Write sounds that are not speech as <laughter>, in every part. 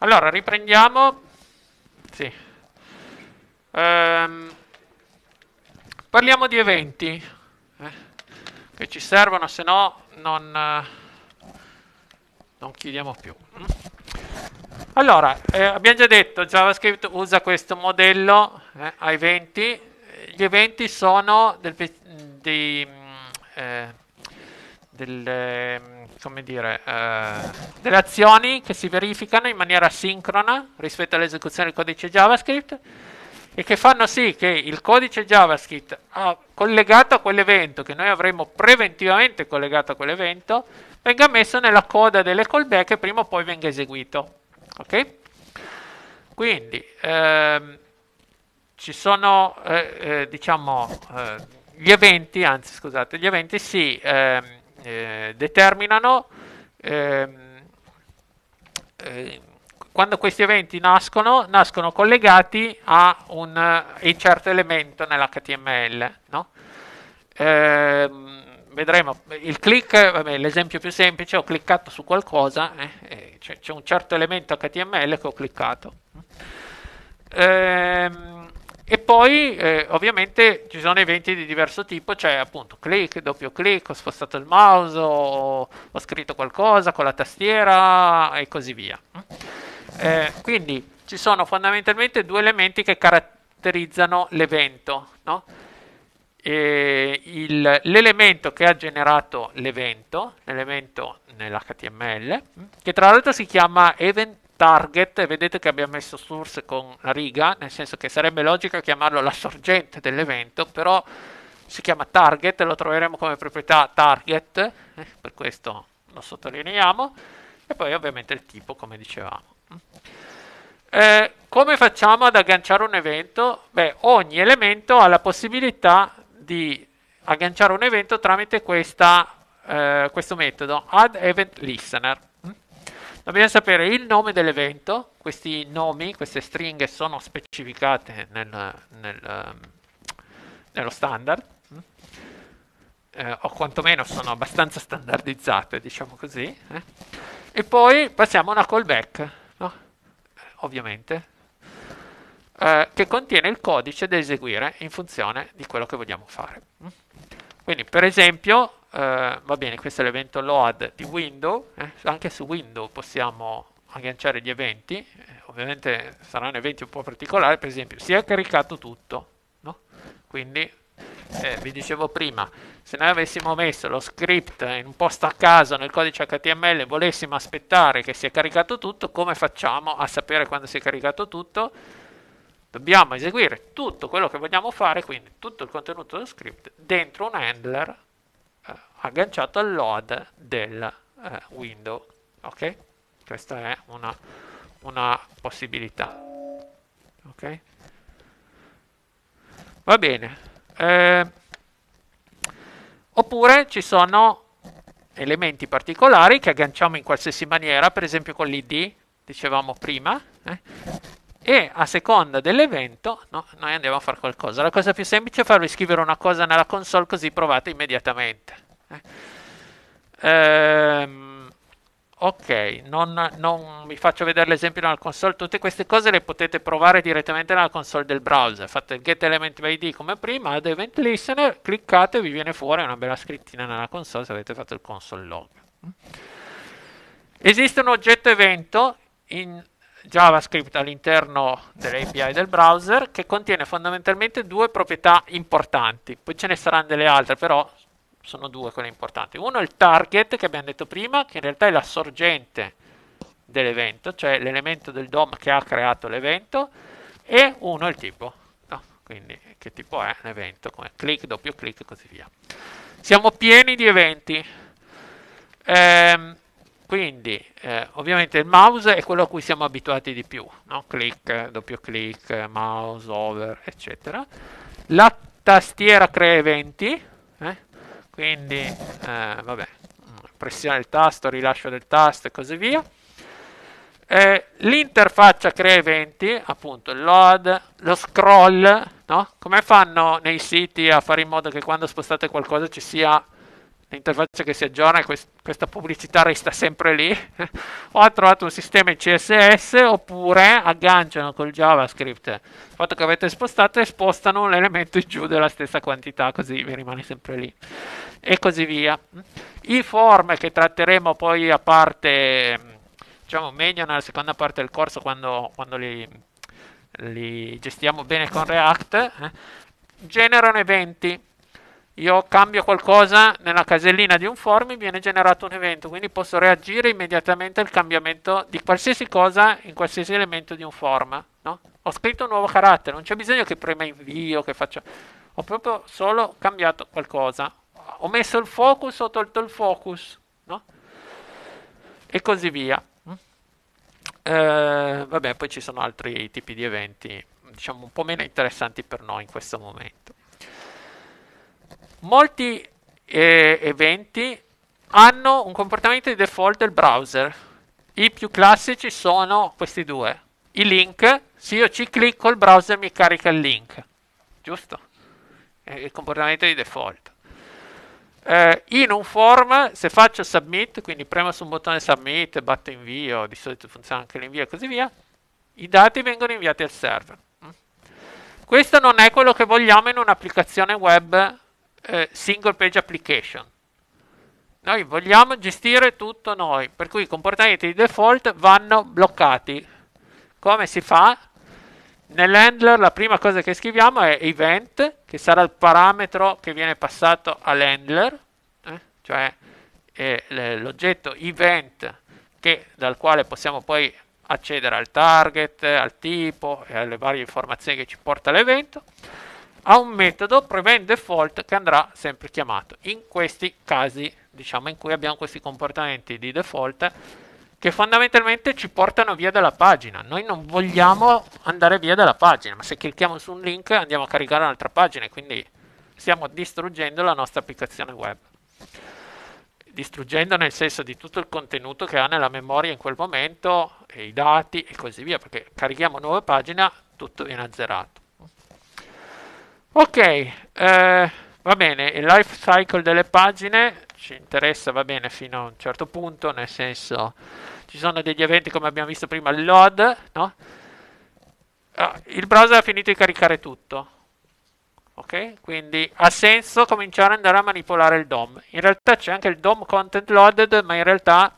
Allora, riprendiamo. Sì. Ehm, parliamo di eventi eh, che ci servono, se no non, eh, non chiudiamo più. Allora, eh, abbiamo già detto, JavaScript usa questo modello eh, a eventi. Gli eventi sono del, dei, eh, delle, come dire, eh, delle azioni che si verificano in maniera sincrona rispetto all'esecuzione del codice JavaScript e che fanno sì che il codice JavaScript collegato a quell'evento, che noi avremmo preventivamente collegato a quell'evento, venga messo nella coda delle callback e prima o poi venga eseguito. Ok? Quindi ehm, ci sono eh, eh, diciamo eh, gli eventi, anzi scusate, gli eventi si ehm, eh, determinano ehm, eh, quando questi eventi nascono, nascono collegati a un, un certo elemento nell'HTML. No? Ehm, vedremo il click, l'esempio più semplice, ho cliccato su qualcosa, eh, c'è, c'è, un certo elemento HTML che ho cliccato. Ehm, e poi eh, ovviamente ci sono eventi di diverso tipo, cioè appunto click, doppio click, ho spostato il mouse, ho, ho scritto qualcosa con la tastiera e così via. Eh, quindi ci sono fondamentalmente due elementi che caratterizzano l'evento. No? l'elemento che ha generato l'evento, l'elemento nell'HTML, che tra l'altro si chiama event target, vedete che abbiamo messo source con la riga, nel senso che sarebbe logico chiamarlo la sorgente dell'evento, però si chiama target, lo troveremo come proprietà target, eh, per questo lo sottolineiamo, e poi ovviamente il tipo come dicevamo. Eh, come facciamo ad agganciare un evento? Beh, ogni elemento ha la possibilità di agganciare un evento tramite questa, eh, questo metodo add event listener. Dobbiamo sapere il nome dell'evento, questi nomi, queste stringhe sono specificate nel, nel, nello standard, eh, o quantomeno sono abbastanza standardizzate, diciamo così, eh. e poi passiamo a una callback, no? ovviamente, eh, che contiene il codice da eseguire in funzione di quello che vogliamo fare. Quindi, per esempio, eh, va bene, questo è l'evento load di window, eh, anche su window possiamo agganciare gli eventi, eh, ovviamente saranno eventi un po' particolari, per esempio si è caricato tutto, no? quindi eh, vi dicevo prima, se noi avessimo messo lo script in un posto a caso nel codice HTML e volessimo aspettare che si è caricato tutto, come facciamo a sapere quando si è caricato tutto? Dobbiamo eseguire tutto quello che vogliamo fare, quindi tutto il contenuto dello script, dentro un handler agganciato al load del eh, window. Ok? Questa è una, una possibilità. Ok? Va bene. Eh, oppure ci sono elementi particolari che agganciamo in qualsiasi maniera, per esempio con l'id, dicevamo prima, eh, e a seconda dell'evento no, noi andiamo a fare qualcosa. La cosa più semplice è farvi scrivere una cosa nella console così provate immediatamente. Ehm, ok, non, non, vi faccio vedere l'esempio nella console, tutte queste cose le potete provare direttamente nella console del browser. Fate il get element id come prima, add event listener, cliccate, vi viene fuori una bella scrittina nella console se avete fatto il console log. Esiste un oggetto evento in JavaScript all'interno dell'API del browser che contiene fondamentalmente due proprietà importanti, poi ce ne saranno delle altre, però sono due quelle importanti. Uno è il target che abbiamo detto prima, che in realtà è la sorgente dell'evento, cioè l'elemento del DOM che ha creato l'evento, e uno è il tipo, no? quindi che tipo è l'evento, come click, doppio click e così via. Siamo pieni di eventi, ehm, quindi eh, ovviamente il mouse è quello a cui siamo abituati di più, no? click, doppio click, mouse, over, eccetera. La tastiera crea eventi, eh? Quindi eh, vabbè, pressione del tasto, rilascio del tasto e così via. Eh, l'interfaccia crea eventi, appunto il load, lo scroll, no? come fanno nei siti a fare in modo che quando spostate qualcosa ci sia l'interfaccia che si aggiorna e quest- questa pubblicità resta sempre lì, <laughs> o ha trovato un sistema in CSS oppure agganciano col JavaScript. Il fatto che avete spostato e spostano l'elemento in giù della stessa quantità, così vi rimane sempre lì. E così via. I form che tratteremo poi a parte, diciamo meglio nella seconda parte del corso quando, quando li, li, gestiamo bene con React, eh, generano eventi io cambio qualcosa nella casellina di un form, mi viene generato un evento, quindi posso reagire immediatamente al cambiamento di qualsiasi cosa in qualsiasi elemento di un form. No? Ho scritto un nuovo carattere, non c'è bisogno che prema invio, che faccia... Ho proprio solo cambiato qualcosa. Ho messo il focus, ho tolto il focus, no? E così via. Mm? Eh, vabbè, poi ci sono altri tipi di eventi, diciamo un po' meno interessanti per noi in questo momento. Molti eh, eventi hanno un comportamento di default del browser. I più classici sono questi due. I link, se io ci clicco il browser mi carica il link, giusto? È il comportamento di default. Eh, in un form, se faccio submit, quindi premo su un bottone submit, batto invio, di solito funziona anche l'invio e così via, i dati vengono inviati al server. Questo non è quello che vogliamo in un'applicazione web eh, single page application. Noi vogliamo gestire tutto noi, per cui i comportamenti di default vanno bloccati. Come si fa? Nell'handler la prima cosa che scriviamo è event, che sarà il parametro che viene passato all'handler, eh? cioè l'oggetto event che, dal quale possiamo poi accedere al target, al tipo e alle varie informazioni che ci porta l'evento ha un metodo prevent default che andrà sempre chiamato. In questi casi, diciamo, in cui abbiamo questi comportamenti di default che fondamentalmente ci portano via dalla pagina. Noi non vogliamo andare via dalla pagina, ma se clicchiamo su un link andiamo a caricare un'altra pagina e quindi stiamo distruggendo la nostra applicazione web. Distruggendo nel senso di tutto il contenuto che ha nella memoria in quel momento, e i dati e così via, perché carichiamo nuove pagine, tutto viene azzerato. Ok, eh, va bene, il life cycle delle pagine ci interessa, va bene, fino a un certo punto, nel senso ci sono degli eventi come abbiamo visto prima, il load, no? Ah, il browser ha finito di caricare tutto. Ok? Quindi ha senso cominciare ad andare a manipolare il DOM. In realtà c'è anche il DOM content loaded, ma in realtà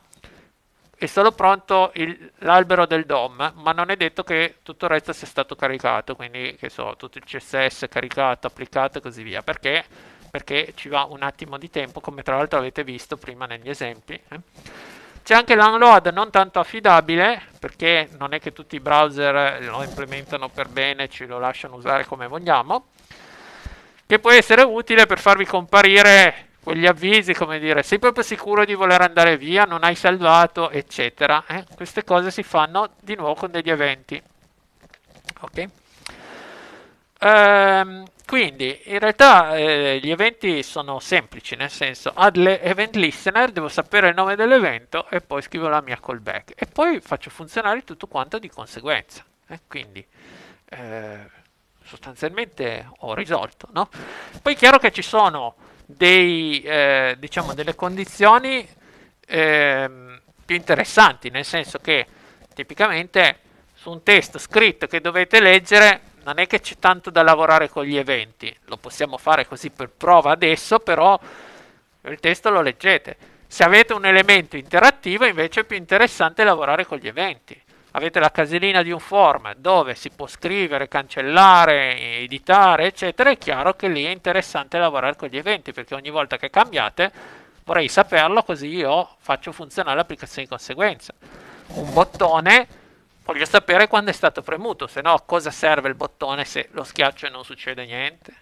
è solo pronto il, l'albero del DOM, ma non è detto che tutto il resto sia stato caricato, quindi che so, tutto il CSS caricato, applicato e così via. Perché? Perché ci va un attimo di tempo, come tra l'altro avete visto prima negli esempi. Eh? C'è anche l'unload non tanto affidabile, perché non è che tutti i browser lo implementano per bene, ci lo lasciano usare come vogliamo, che può essere utile per farvi comparire quegli avvisi, come dire, sei proprio sicuro di voler andare via, non hai salvato, eccetera. Eh? Queste cose si fanno di nuovo con degli eventi. Ok? Ehm, quindi in realtà eh, gli eventi sono semplici, nel senso add event listener, devo sapere il nome dell'evento e poi scrivo la mia callback e poi faccio funzionare tutto quanto di conseguenza. Eh? Quindi eh, sostanzialmente ho risolto. No? Poi è chiaro che ci sono dei, eh, diciamo, delle condizioni eh, più interessanti, nel senso che tipicamente su un testo scritto che dovete leggere non è che c'è tanto da lavorare con gli eventi, lo possiamo fare così per prova adesso, però il testo lo leggete. Se avete un elemento interattivo invece è più interessante lavorare con gli eventi avete la casellina di un form dove si può scrivere, cancellare, editare, eccetera, è chiaro che lì è interessante lavorare con gli eventi perché ogni volta che cambiate vorrei saperlo così io faccio funzionare l'applicazione di conseguenza. Un bottone voglio sapere quando è stato premuto, se no cosa serve il bottone se lo schiaccio e non succede niente.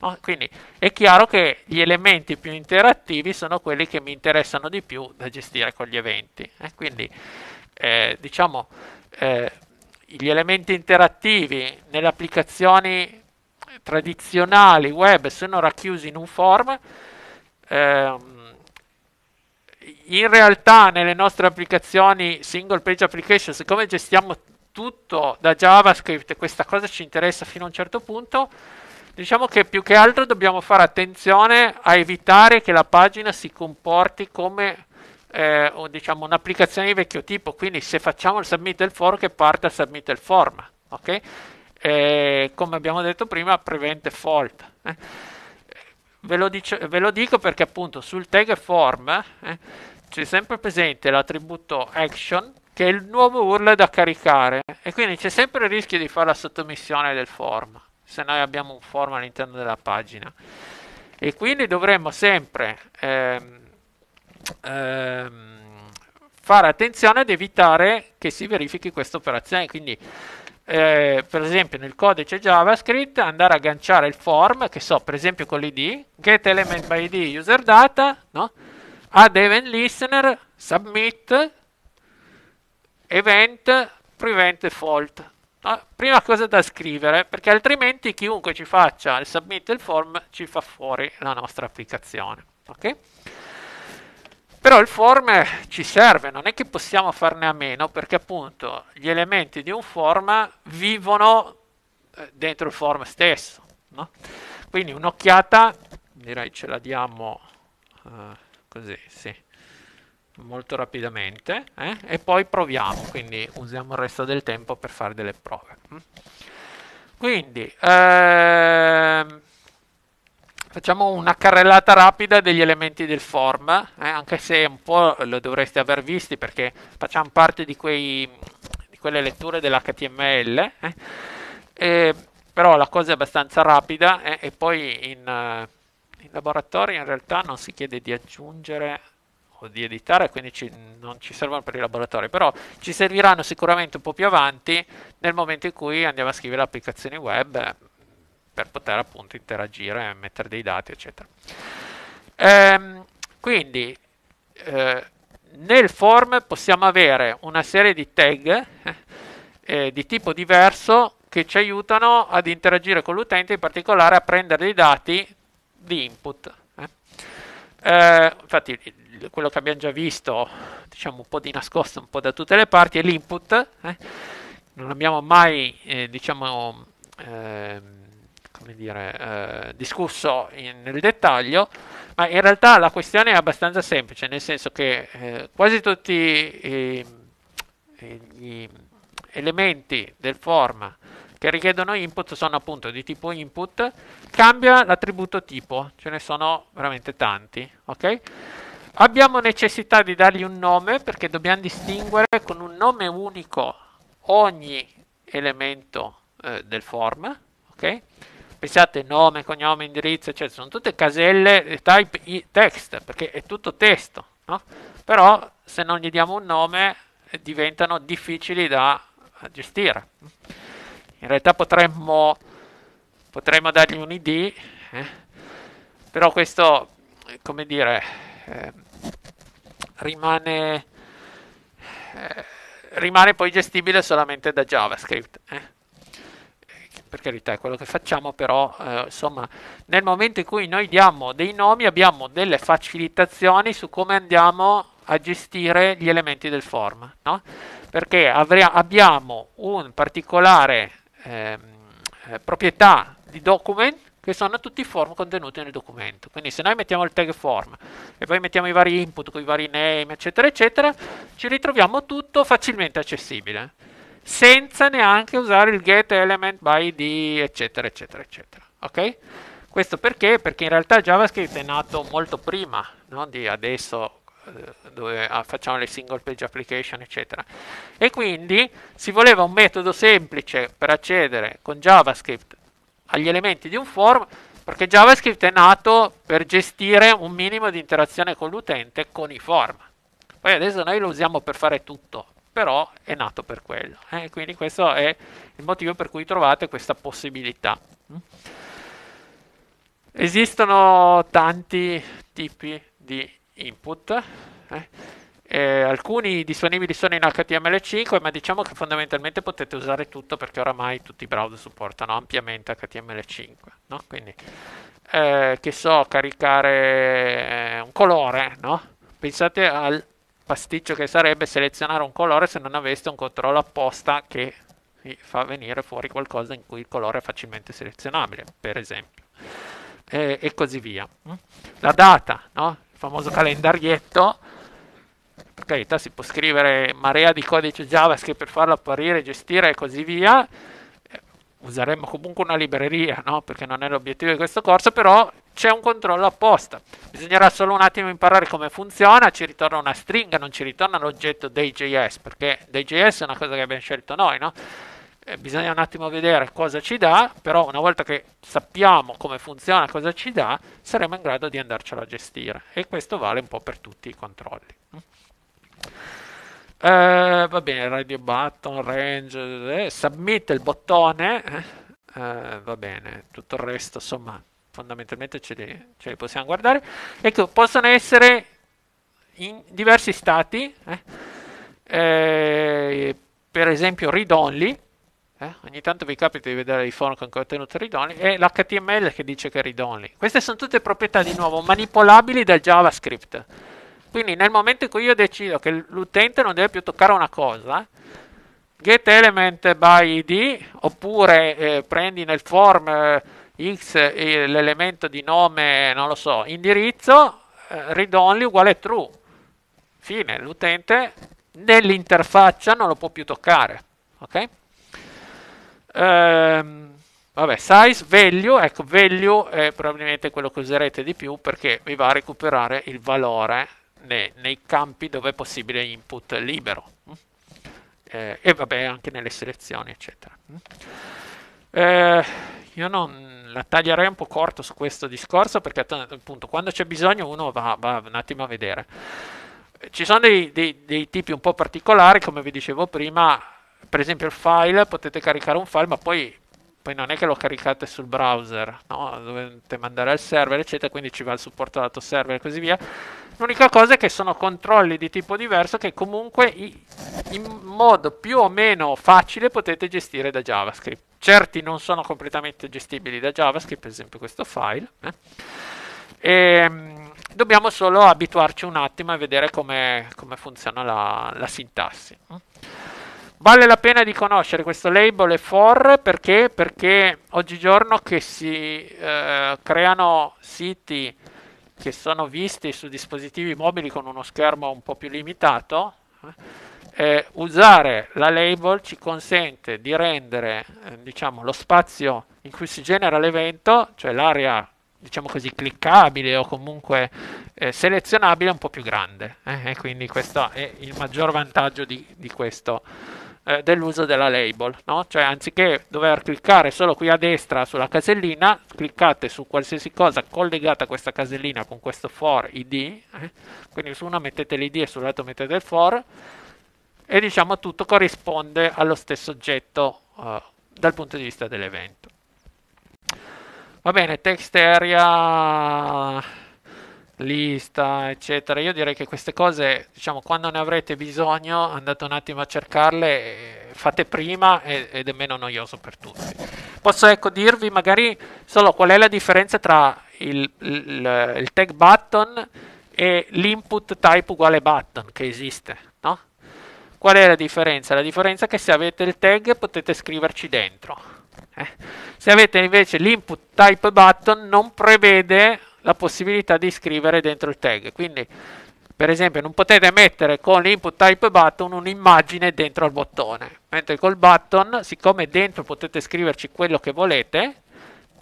No? Quindi è chiaro che gli elementi più interattivi sono quelli che mi interessano di più da gestire con gli eventi. Eh? Quindi eh, diciamo eh, gli elementi interattivi nelle applicazioni tradizionali web sono racchiusi in un form. Eh, in realtà nelle nostre applicazioni single page application, siccome gestiamo tutto da JavaScript, questa cosa ci interessa fino a un certo punto, diciamo che più che altro dobbiamo fare attenzione a evitare che la pagina si comporti come eh, diciamo, un'applicazione di vecchio tipo, quindi se facciamo il submit del form che parte al submit del form, ok? Eh, come abbiamo detto prima, prevent fault. Eh. Ve, lo dice, ve, lo dico perché appunto sul tag form eh, c'è sempre presente l'attributo action che è il nuovo URL da caricare e quindi c'è sempre il rischio di fare la sottomissione del form se noi abbiamo un form all'interno della pagina e quindi dovremmo sempre ehm, ehm, fare attenzione ad evitare che si verifichi questa operazione. Quindi, eh, per esempio, nel codice JavaScript andare a agganciare il form, che so, per esempio con l'id, get element by id user data, no? add event listener, submit, event, prevent fault. No? Prima cosa da scrivere, perché altrimenti chiunque ci faccia il submit del form ci fa fuori la nostra applicazione. Okay? Però il form ci serve, non è che possiamo farne a meno perché appunto gli elementi di un form vivono eh, dentro il form stesso. No? Quindi un'occhiata, direi ce la diamo uh, così, sì, molto rapidamente eh? e poi proviamo, quindi usiamo il resto del tempo per fare delle prove. Quindi, ehm, Facciamo una carrellata rapida degli elementi del form, eh, anche se un po' lo dovreste aver visti perché facciamo parte di, quei, di quelle letture dell'HTML, eh. eh, però la cosa è abbastanza rapida eh, e poi in, in, laboratorio in realtà non si chiede di aggiungere o di editare, quindi ci, non ci servono per i laboratori, però ci serviranno sicuramente un po' più avanti nel momento in cui andiamo a scrivere applicazioni web per poter appunto interagire, mettere dei dati, eccetera. Ehm, quindi eh, nel form possiamo avere una serie di tag eh, di tipo diverso che ci aiutano ad interagire con l'utente, in particolare a prendere dei dati di input. Eh. Eh, infatti quello che abbiamo già visto, diciamo un po' di nascosto, un po' da tutte le parti, è l'input. Eh. Non abbiamo mai, eh, diciamo, ehm, come dire, eh, discusso in, nel dettaglio, ma in realtà la questione è abbastanza semplice, nel senso che eh, quasi tutti i, gli elementi del form che richiedono input sono appunto di tipo input, cambia l'attributo tipo, ce ne sono veramente tanti, ok? Abbiamo necessità di dargli un nome perché dobbiamo distinguere con un nome unico ogni elemento eh, del form, ok? Pensate nome, cognome, indirizzo, eccetera, sono tutte caselle type text, perché è tutto testo, no? Però se non gli diamo un nome eh, diventano difficili da gestire. In realtà potremmo, potremmo dargli un ID, eh? però questo, come dire, eh, rimane, eh, rimane poi gestibile solamente da JavaScript. Eh? Per carità è quello che facciamo, però eh, insomma nel momento in cui noi diamo dei nomi abbiamo delle facilitazioni su come andiamo a gestire gli elementi del form, no? perché avria- abbiamo un particolare ehm, eh, proprietà di document che sono tutti i form contenuti nel documento. Quindi se noi mettiamo il tag form e poi mettiamo i vari input con i vari name, eccetera, eccetera, ci ritroviamo tutto facilmente accessibile senza neanche usare il get element by id eccetera eccetera eccetera ok? Questo perché? Perché in realtà javascript è nato molto prima no? di adesso eh, dove ah, facciamo le single page application eccetera. E quindi si voleva un metodo semplice per accedere con javascript agli elementi di un form perché javascript è nato per gestire un minimo di interazione con l'utente con i form. Poi adesso noi lo usiamo per fare tutto però è nato per quello. Eh? Quindi questo è il motivo per cui trovate questa possibilità. Esistono tanti tipi di input, eh? Eh, alcuni disponibili sono in HTML5, ma diciamo che fondamentalmente potete usare tutto perché oramai tutti i browser supportano ampiamente HTML5. No? Quindi, eh, che so, caricare eh, un colore, no? pensate al pasticcio che sarebbe selezionare un colore se non aveste un controllo apposta che fa venire fuori qualcosa in cui il colore è facilmente selezionabile, per esempio, e, e così via. La data, no? il famoso calendarietto, per carità si può scrivere marea di codice JavaScript per farlo apparire, gestire e così via, useremmo comunque una libreria, no? perché non è l'obiettivo di questo corso, però c'è un controllo apposta. Bisognerà solo un attimo imparare come funziona, ci ritorna una stringa, non ci ritorna l'oggetto dayJS, perché dayJS è una cosa che abbiamo scelto noi, no? eh, bisogna un attimo vedere cosa ci dà, però una volta che sappiamo come funziona, cosa ci dà, saremo in grado di andarcelo a gestire e questo vale un po' per tutti i controlli. Eh, va bene, radio button, range, eh, submit il bottone, eh, va bene, tutto il resto insomma fondamentalmente ce li, ce li possiamo guardare. Ecco, possono essere in diversi stati, eh, eh per esempio read only, eh? ogni tanto vi capita di vedere i forum con contenuto read only, e l'HTML che dice che è read only. Queste sono tutte proprietà di nuovo manipolabili dal JavaScript. Quindi nel momento in cui io decido che l'utente non deve più toccare una cosa, get element by id, oppure eh, prendi nel form eh, x eh, l'elemento di nome, non lo so, indirizzo, eh, read only uguale true. Fine, l'utente nell'interfaccia non lo può più toccare. Ok? Ehm, vabbè, size, value, ecco, value è probabilmente quello che userete di più perché vi va a recuperare il valore nei, nei campi dove è possibile input libero. Eh, e vabbè, anche nelle selezioni, eccetera. Eh, io non la taglierei un po' corto su questo discorso perché appunto quando c'è bisogno uno va, va un attimo a vedere. Ci sono dei, dei, dei tipi un po' particolari, come vi dicevo prima, per esempio il file, potete caricare un file, ma poi, poi non è che lo caricate sul browser, no? dovete mandare al server, eccetera, quindi ci va il supporto lato server e così via. L'unica cosa è che sono controlli di tipo diverso che comunque in modo più o meno facile potete gestire da JavaScript. Certi non sono completamente gestibili da JavaScript, per esempio questo file. Eh? E, ehm, dobbiamo solo abituarci un attimo a vedere come, come funziona la, la sintassi. Vale la pena di conoscere questo label e for perché? Perché oggigiorno che si eh, creano siti che sono visti su dispositivi mobili con uno schermo un po' più limitato, eh, usare la label ci consente di rendere eh, diciamo, lo spazio in cui si genera l'evento, cioè l'area diciamo così cliccabile o comunque eh, selezionabile un po' più grande eh, e quindi questo è il maggior vantaggio di, di questo eh, dell'uso della label, no? cioè anziché dover cliccare solo qui a destra sulla casellina, cliccate su qualsiasi cosa collegata a questa casellina con questo for id, eh? quindi su una mettete l'id e sull'altro mettete il for e diciamo tutto corrisponde allo stesso oggetto uh, dal punto di vista dell'evento. Va bene, text area lista, eccetera. Io direi che queste cose, diciamo, quando ne avrete bisogno, andate un attimo a cercarle, fate prima ed è meno noioso per tutti. Posso ecco dirvi magari solo qual è la differenza tra il, il, il tag button e l'input type uguale button che esiste, no? Qual è la differenza? La differenza è che se avete il tag potete scriverci dentro. Eh? Se avete invece l'input type button non prevede la possibilità di scrivere dentro il tag. Quindi, per esempio, non potete mettere con l'input type button un'immagine dentro al bottone, mentre col button, siccome dentro potete scriverci quello che volete,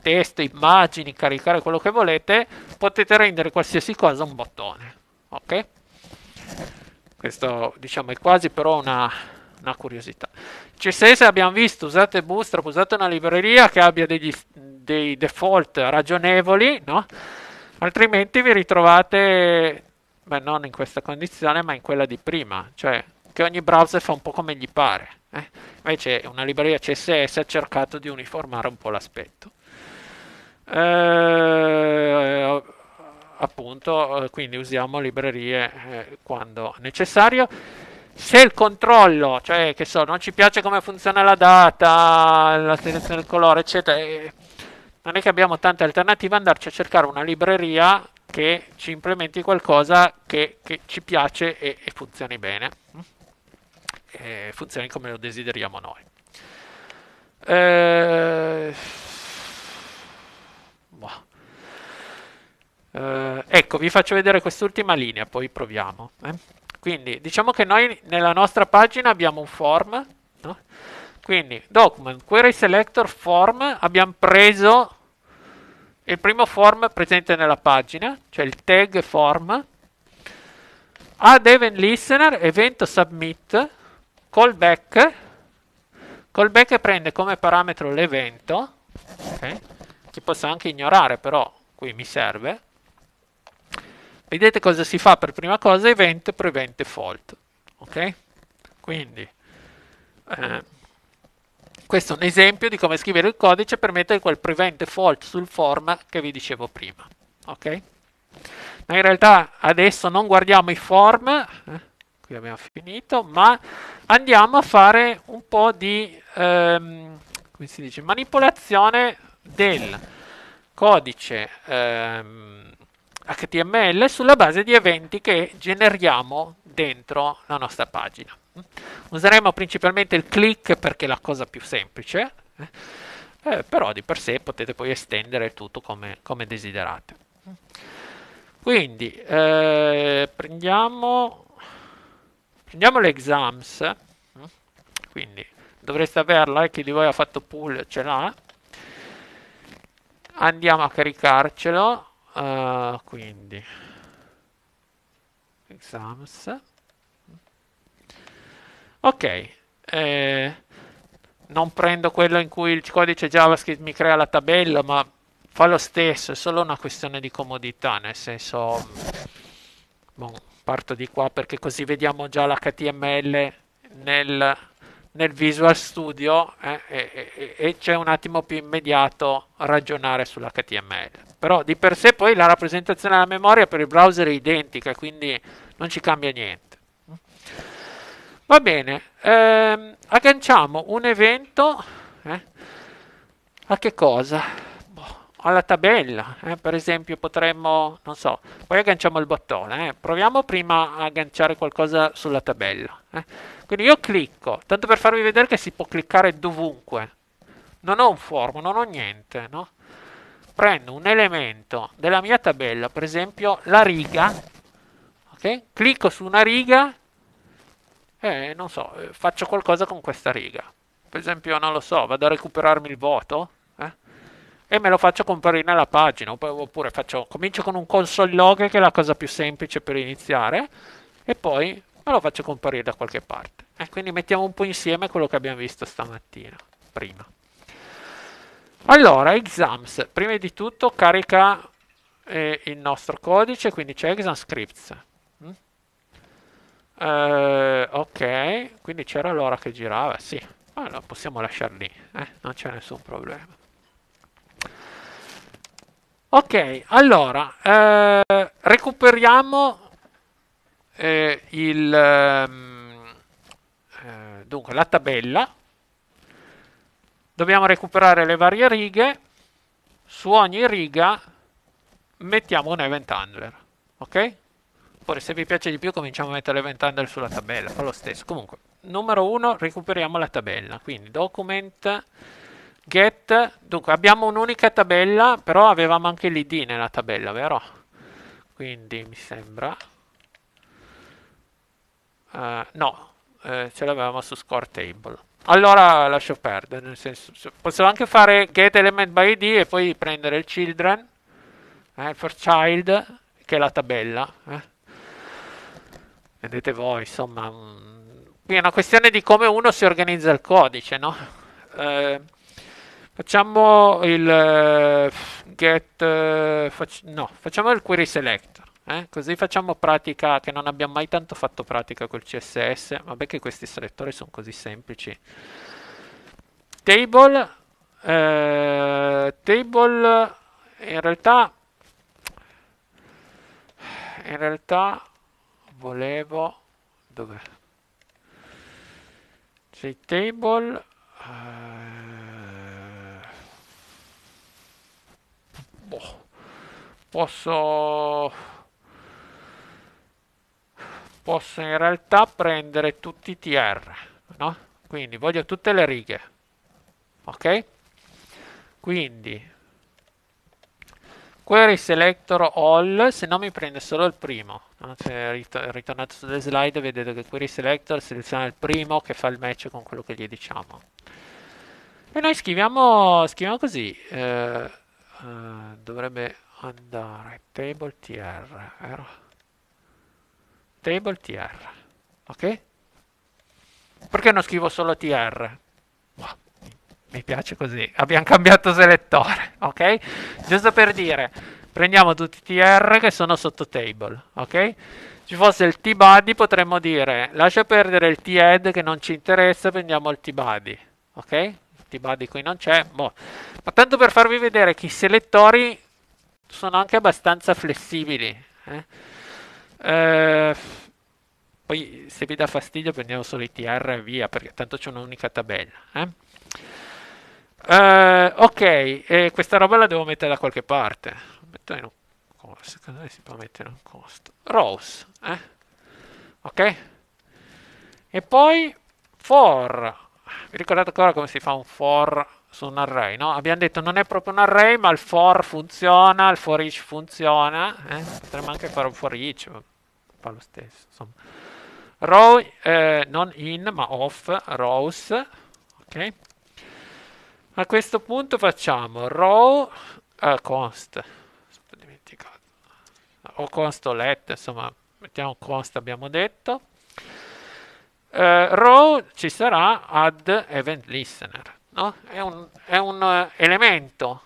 testo, immagini, caricare quello che volete, potete rendere qualsiasi cosa un bottone. Ok? Questo diciamo è quasi però una, una curiosità. CSS abbiamo visto, usate Bootstrap, usate una libreria che abbia degli, dei default ragionevoli, no? Altrimenti vi ritrovate, beh, non in questa condizione, ma in quella di prima, cioè che ogni browser fa un po' come gli pare. Eh? Invece una libreria CSS ha cercato di uniformare un po' l'aspetto. Eh, appunto, quindi usiamo librerie eh, quando necessario. Se il controllo, cioè che so, non ci piace come funziona la data, la selezione del colore, eccetera, eh, non è che abbiamo tante alternative, andarci a cercare una libreria che ci implementi qualcosa che, che ci piace e, e funzioni bene, e funzioni come lo desideriamo noi. Eh, boh. eh, ecco, vi faccio vedere quest'ultima linea, poi proviamo. Eh. Quindi diciamo che noi nella nostra pagina abbiamo un form, no? Quindi document query selector form abbiamo preso il primo form presente nella pagina, cioè il tag form, add event listener, evento submit, callback, callback prende come parametro l'evento, okay, che posso anche ignorare però qui mi serve, vedete cosa si fa per prima cosa, event prevent default, ok? Quindi eh, questo è un esempio di come scrivere il codice per mettere quel prevent default sul form che vi dicevo prima. Ok? Ma in realtà adesso non guardiamo i form, eh, qui abbiamo finito, ma andiamo a fare un po' di ehm, come si dice, manipolazione del codice ehm, HTML sulla base di eventi che generiamo dentro la nostra pagina. Useremo principalmente il click perché è la cosa più semplice, eh? Eh, però di per sé potete poi estendere tutto come, come desiderate. Quindi eh, prendiamo, prendiamo le exams, quindi dovreste averla, e chi di voi ha fatto pool ce l'ha. Andiamo a caricarcelo, uh, quindi exams ok eh, non prendo quello in cui il codice JavaScript mi crea la tabella ma fa lo stesso è solo una questione di comodità nel senso bon, parto di qua perché così vediamo già l'HTML nel, nel Visual Studio eh, e, e, e c'è un attimo più immediato ragionare sull'HTML. Però di per sé poi la rappresentazione della memoria per il browser è identica quindi non ci cambia niente Va bene, ehm, agganciamo un evento eh, a che cosa? Boh, alla tabella, eh, per esempio potremmo, non so, poi agganciamo il bottone, eh. proviamo prima a agganciare qualcosa sulla tabella. Eh. Quindi io clicco, tanto per farvi vedere che si può cliccare dovunque, non ho un form, non ho niente, no? Prendo un elemento della mia tabella, per esempio la riga, okay? clicco su una riga eh, non so, eh, faccio qualcosa con questa riga. Per esempio, non lo so, vado a recuperarmi il voto eh, e me lo faccio comparire nella pagina. Oppure faccio, comincio con un console log, che è la cosa più semplice per iniziare, e poi me lo faccio comparire da qualche parte. Eh, quindi mettiamo un po' insieme quello che abbiamo visto stamattina, prima. Allora, exams. Prima di tutto carica eh, il nostro codice, quindi c'è exam scripts. Uh, ok, quindi c'era l'ora che girava, sì. Allora possiamo lasciar lì, eh? non c'è nessun problema. Ok, allora, eh, recuperiamo eh, il, ehm, eh, dunque, la tabella. Dobbiamo recuperare le varie righe. Su ogni riga mettiamo un event handler, ok? Poi se vi piace di più cominciamo a mettere l'event handler sulla tabella, fa lo stesso. Comunque, numero uno, recuperiamo la tabella. Quindi document get, dunque abbiamo un'unica tabella, però avevamo anche l'id nella tabella, vero? Quindi mi sembra... Uh, no, eh, ce l'avevamo su score table. Allora lascio perdere, nel senso, posso anche fare get element by id e poi prendere il children, eh, for child, che è la tabella. Eh vedete voi, insomma, qui è una questione di come uno si organizza il codice, no? Eh, facciamo il uh, get, uh, fac no, facciamo il query selector, eh? così facciamo pratica, che non abbiamo mai tanto fatto pratica col CSS, vabbè che questi selettori sono così semplici. Table, eh, table, in realtà, in realtà volevo dove JTable eh, boh, posso posso in realtà prendere tutti i tr no? quindi voglio tutte le righe ok? Quindi query selector all, se no mi prende solo il primo. Se ritornate sulle slide vedete che query selector seleziona il primo che fa il match con quello che gli diciamo. E noi scriviamo, scriviamo così, eh, uh, dovrebbe andare table tr, vero? Table tr, ok? Perché non scrivo solo tr? Wow, mi piace così. Abbiamo cambiato selettore, ok? Giusto per dire, prendiamo tutti i tr che sono sotto table, ok? Ci fosse il t-body potremmo dire lascia perdere il t-head che non ci interessa, prendiamo il t-body, ok? Il t-body qui non c'è, boh. Ma tanto per farvi vedere che i selettori sono anche abbastanza flessibili. Eh? Eh, poi se vi dà fastidio prendiamo solo i TR e via, perché tanto c'è un'unica tabella. Eh? Uh, ok, questa roba la devo mettere da qualche parte. Metto in un secondo me si può mettere in un costo. Rows, eh? ok? E poi for. Vi ricordate ancora come si fa un for su un array? No? Abbiamo detto non è proprio un array, ma il for funziona, il for each funziona. Eh? Potremmo anche fare un for each, fa lo stesso. Insomma. Row, eh, non in, ma off, rows. Ok? A questo punto facciamo row uh, const, ho dimenticato, o const o let, insomma, mettiamo const abbiamo detto. Uh, row ci sarà add event listener, no? È un, è un uh, elemento,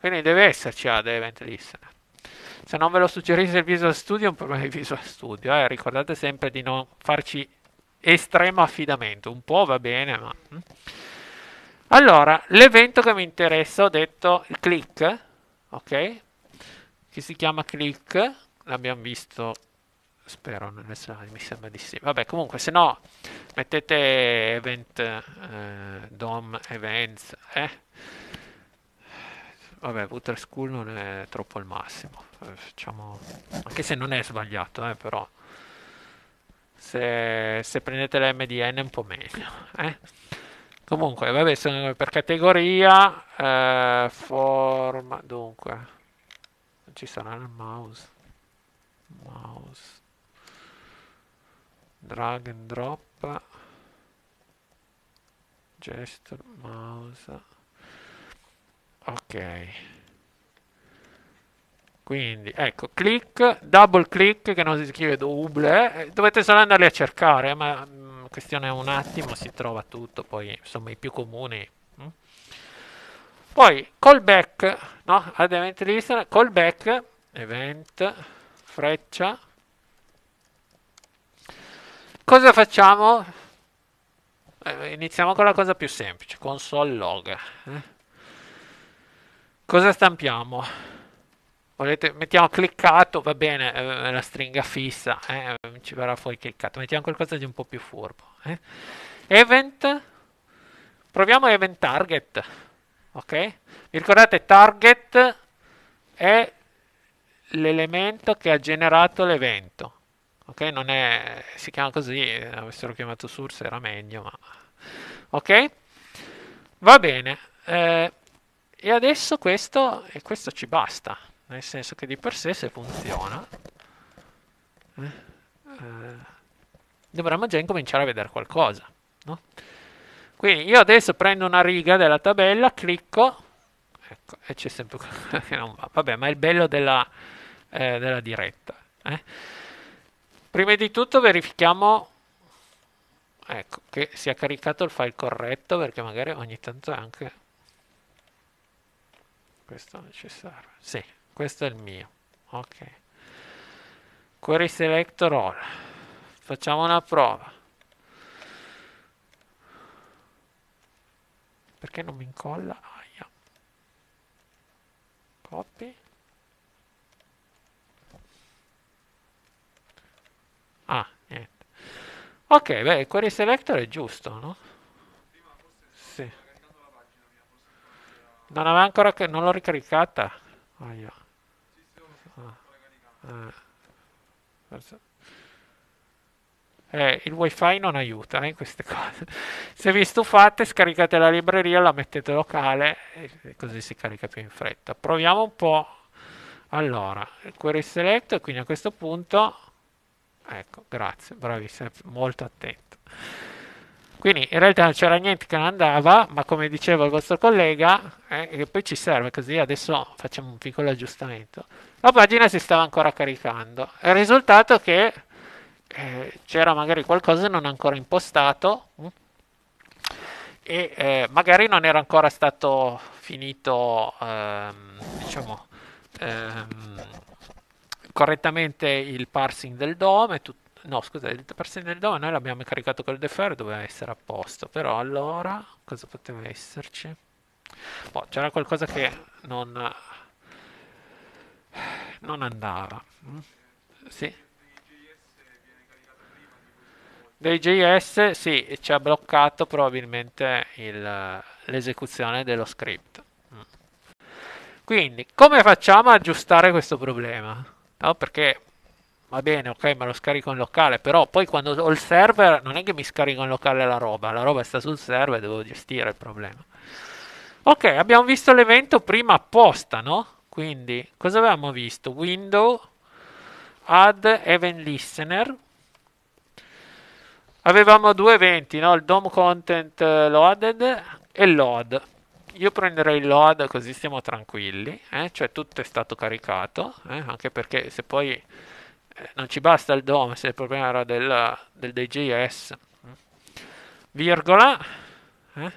quindi deve esserci add event listener. Se non ve lo suggerisce il Visual Studio è un problema di Visual Studio, eh? ricordate sempre di non farci estremo affidamento, un po' va bene, ma... Hm? Allora, l'evento che mi interessa, ho detto il click, ok? Che si chiama click, l'abbiamo visto, spero nelle slide, mi sembra di sì. Vabbè, comunque, se no, mettete event, eh, DOM events, eh? Vabbè, Butter School non è troppo il massimo, eh, facciamo, anche se non è sbagliato, eh, però se, se prendete l'MDN è un po' meglio, eh? Comunque, vabbè, sono per categoria, eh, forma, dunque, ci sarà il mouse, mouse, drag and drop, gesture, mouse, ok. Quindi, ecco, click, double click, che non si scrive double, dovete solo andarli a cercare, ma questione un attimo si trova tutto, poi insomma i più comuni. Poi callback, no? Ad event listener, callback, event, freccia. Cosa facciamo? Eh, iniziamo con la cosa più semplice, console log. Eh? Cosa stampiamo? Volete, mettiamo cliccato, va bene, eh, la stringa fissa, eh, ci verrà fuori cliccato. Mettiamo qualcosa di un po' più furbo. Eh. Event, proviamo event target, ok? Vi ricordate target è l'elemento che ha generato l'evento, ok? Non è, si chiama così, avessero chiamato source era meglio, ma... ok? Va bene, eh, e adesso questo, e questo ci basta nel senso che di per sé se funziona eh, eh, dovremmo già incominciare a vedere qualcosa no? Quindi io adesso prendo una riga della tabella clicco ecco, e c'è sempre <laughs> che non va. Vabbè ma è il bello della, eh, della diretta eh. prima di tutto verifichiamo ecco, che sia caricato il file corretto perché magari ogni tanto è anche questo necessario. Sì questo è il mio. Ok. Query selector all. Facciamo una prova perché non mi incolla? Aia. Copy. Ah niente. Ok beh query selector è giusto no? sì. Non aveva ancora non l'ho ricaricata. Aia. Eh, Eh, il wifi non aiuta in eh, queste cose. Se vi stufate, scaricate la libreria, la mettete locale e così si carica più in fretta. Proviamo un po'. Allora, query select, quindi a questo punto, ecco, grazie, bravissimo, molto attento. Quindi in realtà non c'era niente che non andava, ma come diceva il vostro collega, eh, che poi ci serve così, adesso facciamo un piccolo aggiustamento. La pagina si stava ancora caricando. Il risultato è che eh, c'era magari qualcosa non ancora impostato mh? Mm, e eh, magari non era ancora stato finito, ehm, diciamo, ehm, correttamente il parsing del DOM. Tut- no, scusa, il parsing del DOM noi l'abbiamo caricato col defer, doveva essere a posto. Però allora, cosa poteva esserci? Boh, c'era qualcosa che non, non andava. Mm? Sì. Dei JS sì, ci ha bloccato probabilmente l'esecuzione dello script. Mm. Quindi, come facciamo a aggiustare questo problema? No, perché va bene, ok, me lo scarico in locale, però poi quando ho il server non è che mi scarico in locale la roba, la roba sta sul server e devo gestire il problema. Ok, abbiamo visto l'evento prima apposta, no? Quindi, cosa avevamo visto? Window, add event listener, avevamo due eventi, no? il DOM content eh, loaded e load. Io prenderei il load così stiamo tranquilli, eh? cioè tutto è stato caricato, eh? anche perché se poi eh, non ci basta il DOM, se il problema era del, del DJS, virgola, eh?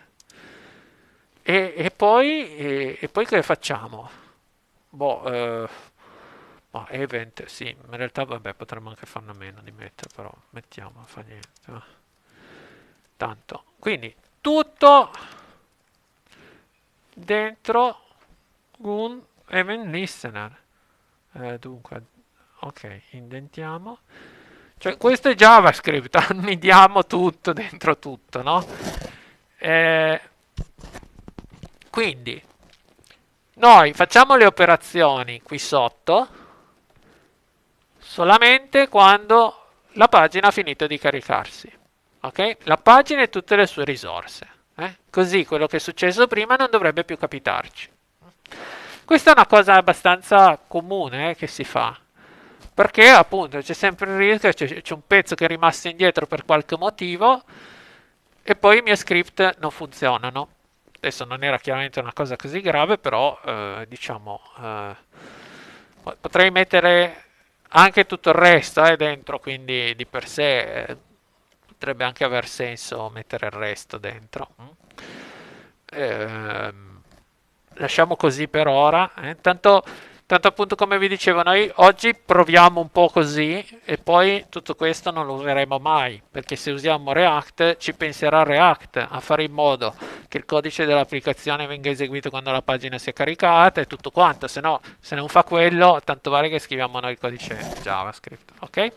e, e, poi, e, e, poi che facciamo? Boh, ma event, sì, in realtà vabbè potremmo anche farne meno di mettere, però mettiamo, fa niente. Tanto, quindi tutto dentro un event listener. Eh, dunque, ok, indentiamo. Cioè, questo è JavaScript, <laughs> annidiamo tutto dentro tutto, no? Eh, quindi, noi facciamo le operazioni qui sotto, solamente quando la pagina ha finito di caricarsi. Okay? La pagina e tutte le sue risorse. Eh? Così quello che è successo prima non dovrebbe più capitarci. Questa è una cosa abbastanza comune eh, che si fa. Perché appunto c'è sempre il rischio, c'è, c'è un pezzo che è rimasto indietro per qualche motivo e poi i miei script non funzionano. Adesso non era chiaramente una cosa così grave, però eh, diciamo eh, potrei mettere anche tutto il resto è dentro, quindi di per sé eh, potrebbe anche aver senso mettere il resto dentro. Eh, lasciamo così per ora. Eh. Tanto, appunto come vi dicevo, noi oggi proviamo un po' così e poi tutto questo non lo useremo mai, perché se usiamo React ci penserà React a fare in modo che il codice dell'applicazione venga eseguito quando la pagina sia caricata e tutto quanto, se no se non fa quello tanto vale che scriviamo noi il codice JavaScript, ok?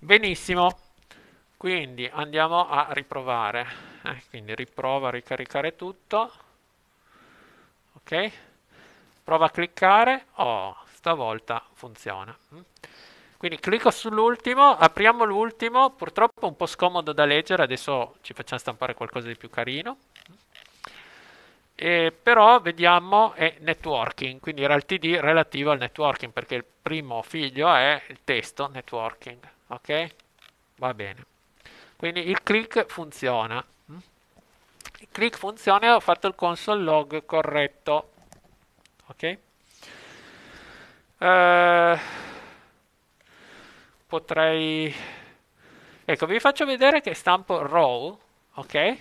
Benissimo, quindi andiamo a riprovare, eh, quindi riprova a ricaricare tutto, ok? Prova a cliccare, oh, stavolta funziona. Quindi clicco sull'ultimo, apriamo l'ultimo, purtroppo è un po' scomodo da leggere, adesso ci facciamo stampare qualcosa di più carino. E però vediamo è networking, quindi era il TD relativo al networking perché il primo figlio è il testo networking, ok? Va bene. Quindi il click funziona. Il click funziona e ho fatto il console log corretto, ok? Uh, potrei... Ecco, vi faccio vedere che stampo row, ok?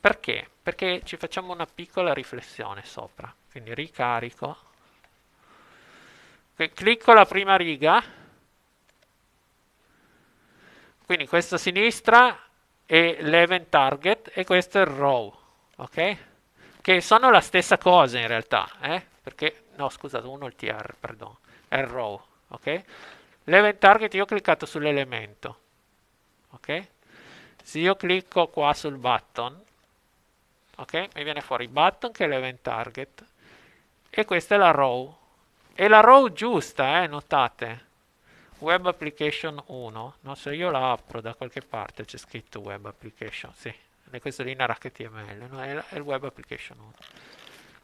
Perché? Perché ci facciamo una piccola riflessione sopra. Quindi ricarico. Clicco la prima riga. Quindi questo a sinistra è l'event target e questo è il row, ok? Che sono la stessa cosa in realtà, eh? Perché, no scusate, uno il tr, perdono, è il row, ok? L'event target io ho cliccato sull'elemento. Ok? Se io clicco qua sul button, ok? Mi viene fuori button che è l'event target e questa è la row. È la row giusta, eh, notate. web application 1 no? se io la apro da qualche parte c'è scritto web application sì questo lì in HTML no? è, è il web application 1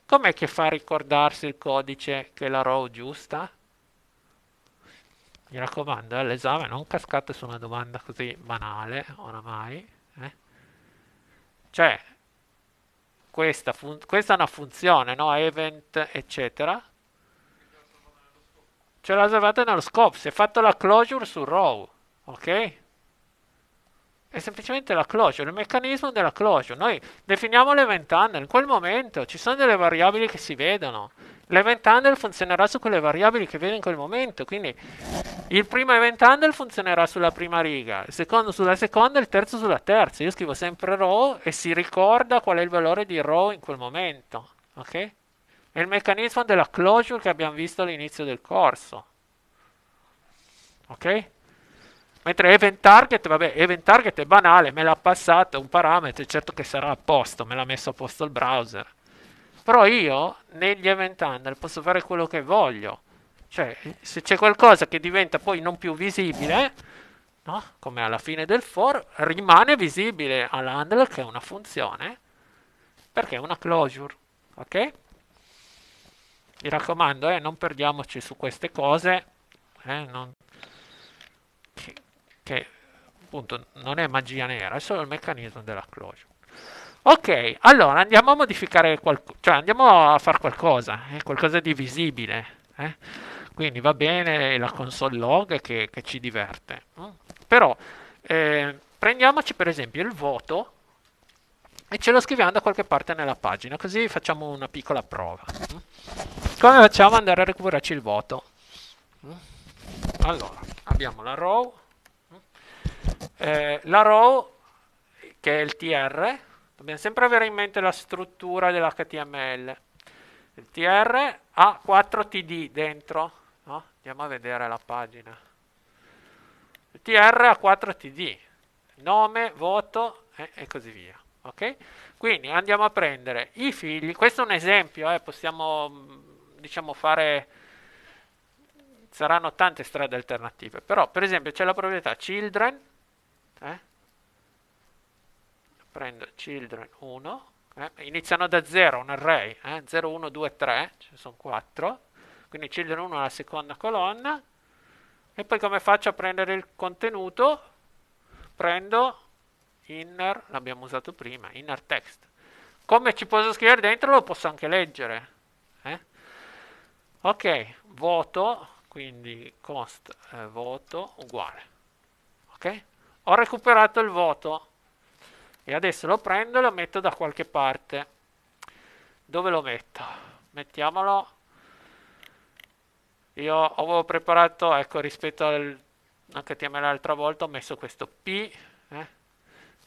com'è che fa a ricordarsi il codice che è la row giusta? mi raccomando, all'esame eh, non cascate su una domanda così banale oramai. Eh? Cioè, questa, questa, è una funzione, no? event, eccetera. Ce la salvate nello scope, si è fatto la closure su row, ok? È semplicemente la closure, il meccanismo della closure. Noi definiamo l'event handle, in quel momento ci sono delle variabili che si vedono. L'event handle funzionerà su quelle variabili che vedo in quel momento, quindi il primo event handle funzionerà sulla prima riga, il secondo sulla seconda e il terzo sulla terza. Io scrivo sempre row e si ricorda qual è il valore di row in quel momento. Ok? È il meccanismo della closure che abbiamo visto all'inizio del corso. Ok? Mentre event target, vabbè, event target è banale, me l'ha passato un parametro, certo che sarà a posto, me l'ha messo a posto il browser. Però io negli event handle posso fare quello che voglio cioè, se c'è qualcosa che diventa poi non più visibile, no? come alla fine del for, rimane visibile all'handler che è una funzione, perché è una closure. Ok? Mi raccomando, eh, non perdiamoci su queste cose, eh, non, che appunto non è magia nera, è solo il meccanismo della closure. Ok, allora andiamo a modificare qualcosa, cioè andiamo a fare qualcosa, eh, qualcosa di visibile. Eh. Quindi va bene la console log che, che ci diverte. Mm? Però eh, prendiamoci per esempio il voto e ce lo scriviamo da qualche parte nella pagina, così facciamo una piccola prova. Mm? Come facciamo ad andare a recuperarci il voto? Mm? Allora, abbiamo la row, eh, la row che è il tr, dobbiamo sempre avere in mente la struttura dell'HTML. Il tr ha 4 td dentro, No? Andiamo a vedere la pagina. Il TR ha 4 TD, nome, voto e, e così via. Ok? Quindi andiamo a prendere i figli. Questo è un esempio, eh, possiamo diciamo fare saranno tante strade alternative, però per esempio c'è la proprietà children, eh? prendo children 1, eh? iniziano da 0, un array, eh? 0, 1, 2, 3, ce ne sono 4, quindi children 1 alla seconda colonna e poi come faccio a prendere il contenuto prendo inner l'abbiamo usato prima inner text come ci posso scrivere dentro lo posso anche leggere eh? ok voto quindi const eh, voto uguale ok ho recuperato il voto e adesso lo prendo e lo metto da qualche parte dove lo metto mettiamolo io avevo preparato, ecco, rispetto al HTML l'altra volta ho messo questo P, eh?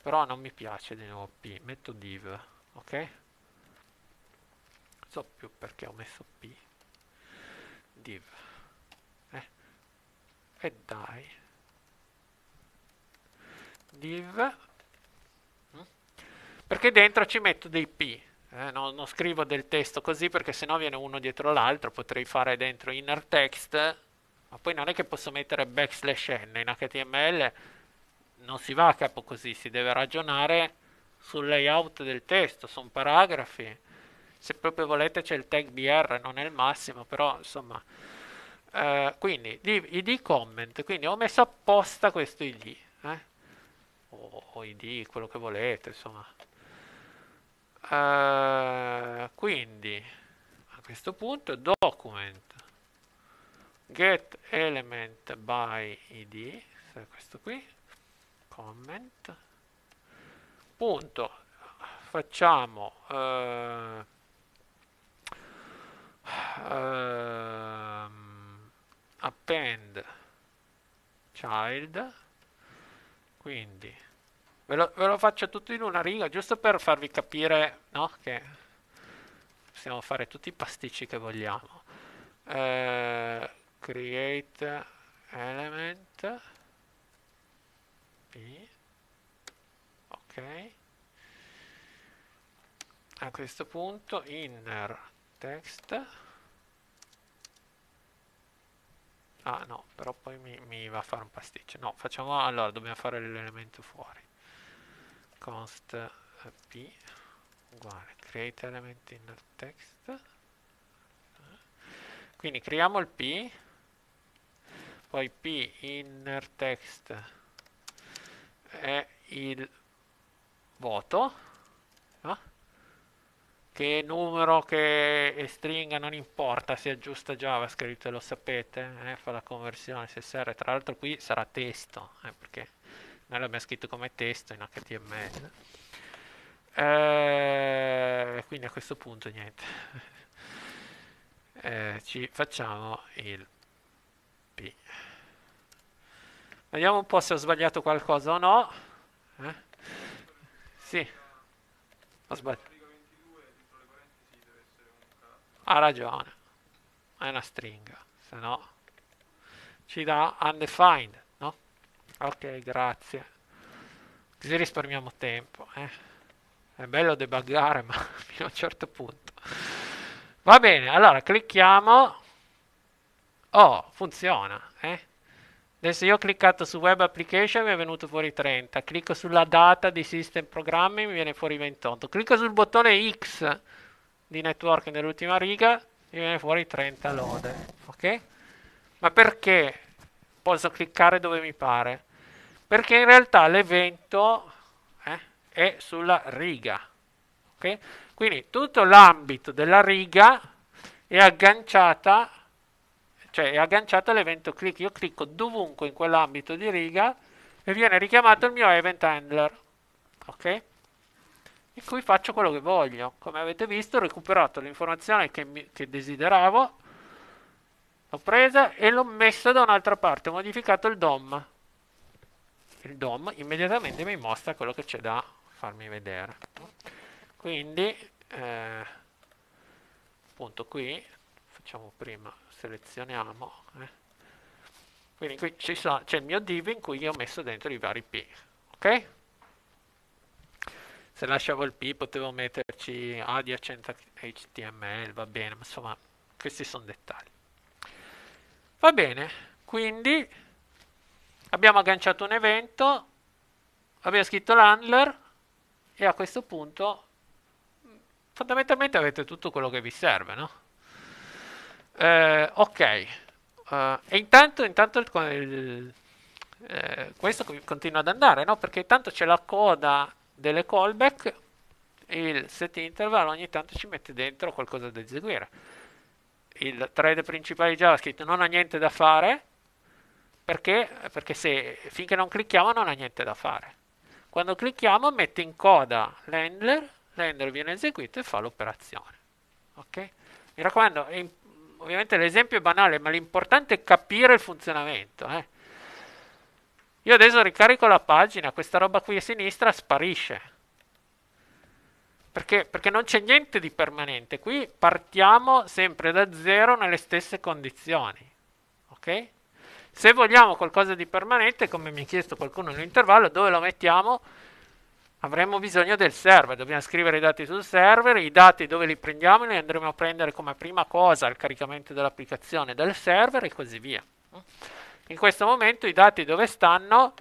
però non mi piace di nuovo P, metto div, ok? Non so più perché ho messo P, div, eh? e dai, div, perché dentro ci metto dei P, eh, non, non, scrivo del testo così perché sennò viene uno dietro l'altro, potrei fare dentro inner text, ma poi non è che posso mettere backslash n in HTML, non si va a capo così, si deve ragionare sul layout del testo, sono paragrafi, se proprio volete c'è il tag br, non è il massimo, però insomma... Eh, quindi id comment, quindi ho messo apposta questo id, eh? O, o id, quello che volete, insomma. Uh, quindi a questo punto document. Get element by id questo qui comment. Punto. Facciamo uh, uh, append child quindi Ve lo, ve lo, faccio tutto in una riga, giusto per farvi capire no, che possiamo fare tutti i pasticci che vogliamo. Uh, create element P. Ok. A questo punto inner text. Ah no, però poi mi, mi va a fare un pasticcio. No, facciamo... Allora, dobbiamo fare l'elemento fuori. Const p uguale create element inner text. Quindi creiamo il p, poi p inner text è il voto? Che numero, che stringa, non importa, si aggiusta JavaScript, lo sapete, eh, fa la conversione se serve. Tra l'altro qui sarà testo, eh, perché noi l'abbiamo scritto come testo in HTML. Eh, quindi a questo punto niente. Eh, ci facciamo il P. Vediamo un po' se ho sbagliato qualcosa o no. Eh? Sì, ho sbagliato. Ha ragione, è una stringa, se no ci dà undefined, no? Ok, grazie. Così risparmiamo tempo. Eh? È bello debuggare, <laughs> ma fino a un certo punto. Va bene, allora clicchiamo. Oh, funziona. Eh? Adesso io ho cliccato su Web Application mi è venuto fuori 30. Clicco sulla data di System Programming mi viene fuori 28. Clicco sul bottone X di network nell'ultima riga mi viene fuori 30 lode ok? Ma perché posso cliccare dove mi pare? Perché in realtà l'evento eh, è sulla riga ok? Quindi tutto l'ambito della riga è agganciata cioè è agganciato all'evento click. Io clicco dovunque in quell'ambito di riga e viene richiamato il mio event handler ok in cui faccio quello che voglio. Come avete visto ho recuperato l'informazione che, mi, che desideravo, l'ho presa e l'ho messa da un'altra parte, ho modificato il DOM. Il DOM immediatamente mi mostra quello che c'è da farmi vedere. Quindi, eh, appunto qui, facciamo prima, selezioniamo, eh. quindi qui c'è il mio div in cui ho messo dentro i vari P. Ok? Se lasciavo il P potevo metterci adiacente HTML, va bene, ma insomma questi sono dettagli. Va bene, quindi abbiamo agganciato un evento, abbiamo scritto l'handler e a questo punto fondamentalmente avete tutto quello che vi serve, no? Eh, ok, uh, e intanto, intanto il, il, eh, questo continua ad andare, no? Perché intanto c'è la coda delle callback il set interval ogni tanto ci mette dentro qualcosa da eseguire. Il thread principale di JavaScript non ha niente da fare perché, perché se, finché non clicchiamo non ha niente da fare. Quando clicchiamo mette in coda l'handler l'handler viene eseguito e fa l'operazione ok? Mi raccomando in, ovviamente l'esempio è banale ma l'importante è capire il funzionamento eh. Io adesso ricarico la pagina, questa roba qui a sinistra sparisce. Perché? Perché non c'è niente di permanente. Qui partiamo sempre da zero nelle stesse condizioni. Ok? Se vogliamo qualcosa di permanente, come mi ha chiesto qualcuno nell'intervallo, dove lo mettiamo? Avremo bisogno del server, dobbiamo scrivere i dati sul server, i dati dove li prendiamo li andremo a prendere come prima cosa al caricamento dell'applicazione del server e così via. In questo momento i dati dove stanno?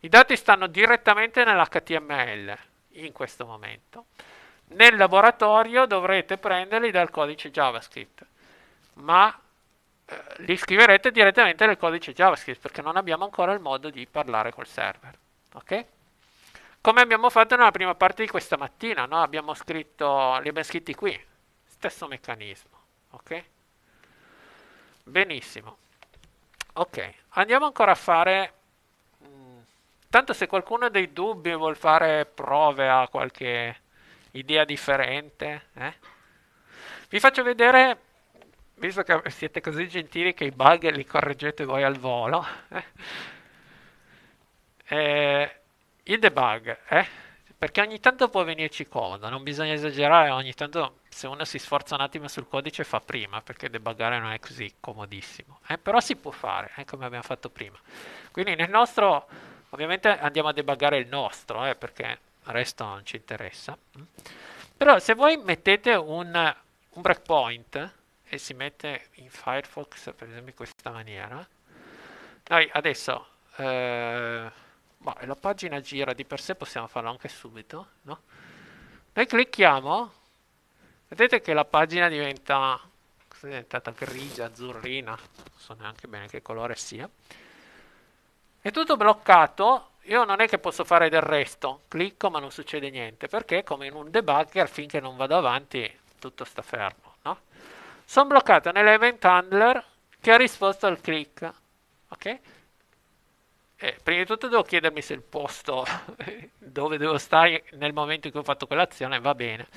I dati stanno direttamente nell'HTML, in questo momento. Nel laboratorio dovrete prenderli dal codice JavaScript, ma eh, li scriverete direttamente nel codice JavaScript perché non abbiamo ancora il modo di parlare col server. Ok? Come abbiamo fatto nella prima parte di questa mattina, no? abbiamo scritto, li abbiamo scritti qui, stesso meccanismo. Ok? Benissimo. Ok, andiamo ancora a fare... Mm, tanto se qualcuno ha dei dubbi vuol fare prove, ha qualche idea differente, eh? vi faccio vedere, visto che siete così gentili che i bug li correggete voi al volo, eh? Eh, il debug, eh? Perché ogni tanto può venirci comodo, non bisogna esagerare, ogni tanto se uno si sforza un attimo sul codice fa prima, perché debuggare non è così comodissimo, eh? però si può fare, eh, come abbiamo fatto prima. Quindi nel nostro, ovviamente andiamo a debuggare il nostro, eh, perché il resto non ci interessa. Però se voi mettete un, un breakpoint e si mette in Firefox per esempio in questa maniera, noi adesso eh, boh, la pagina gira di per sé, possiamo farlo anche subito, no? Noi clicchiamo, vedete che la pagina diventa è diventata grigia, azzurrina, non so neanche bene che colore sia. È tutto bloccato, io non è che posso fare del resto, clicco ma non succede niente, perché come in un debugger finché non vado avanti tutto sta fermo. No? Sono bloccato nell'event handler che ha risposto al click. Ok? Eh, prima di tutto devo chiedermi se il posto <laughs> dove devo stare nel momento in cui ho fatto quell'azione va bene.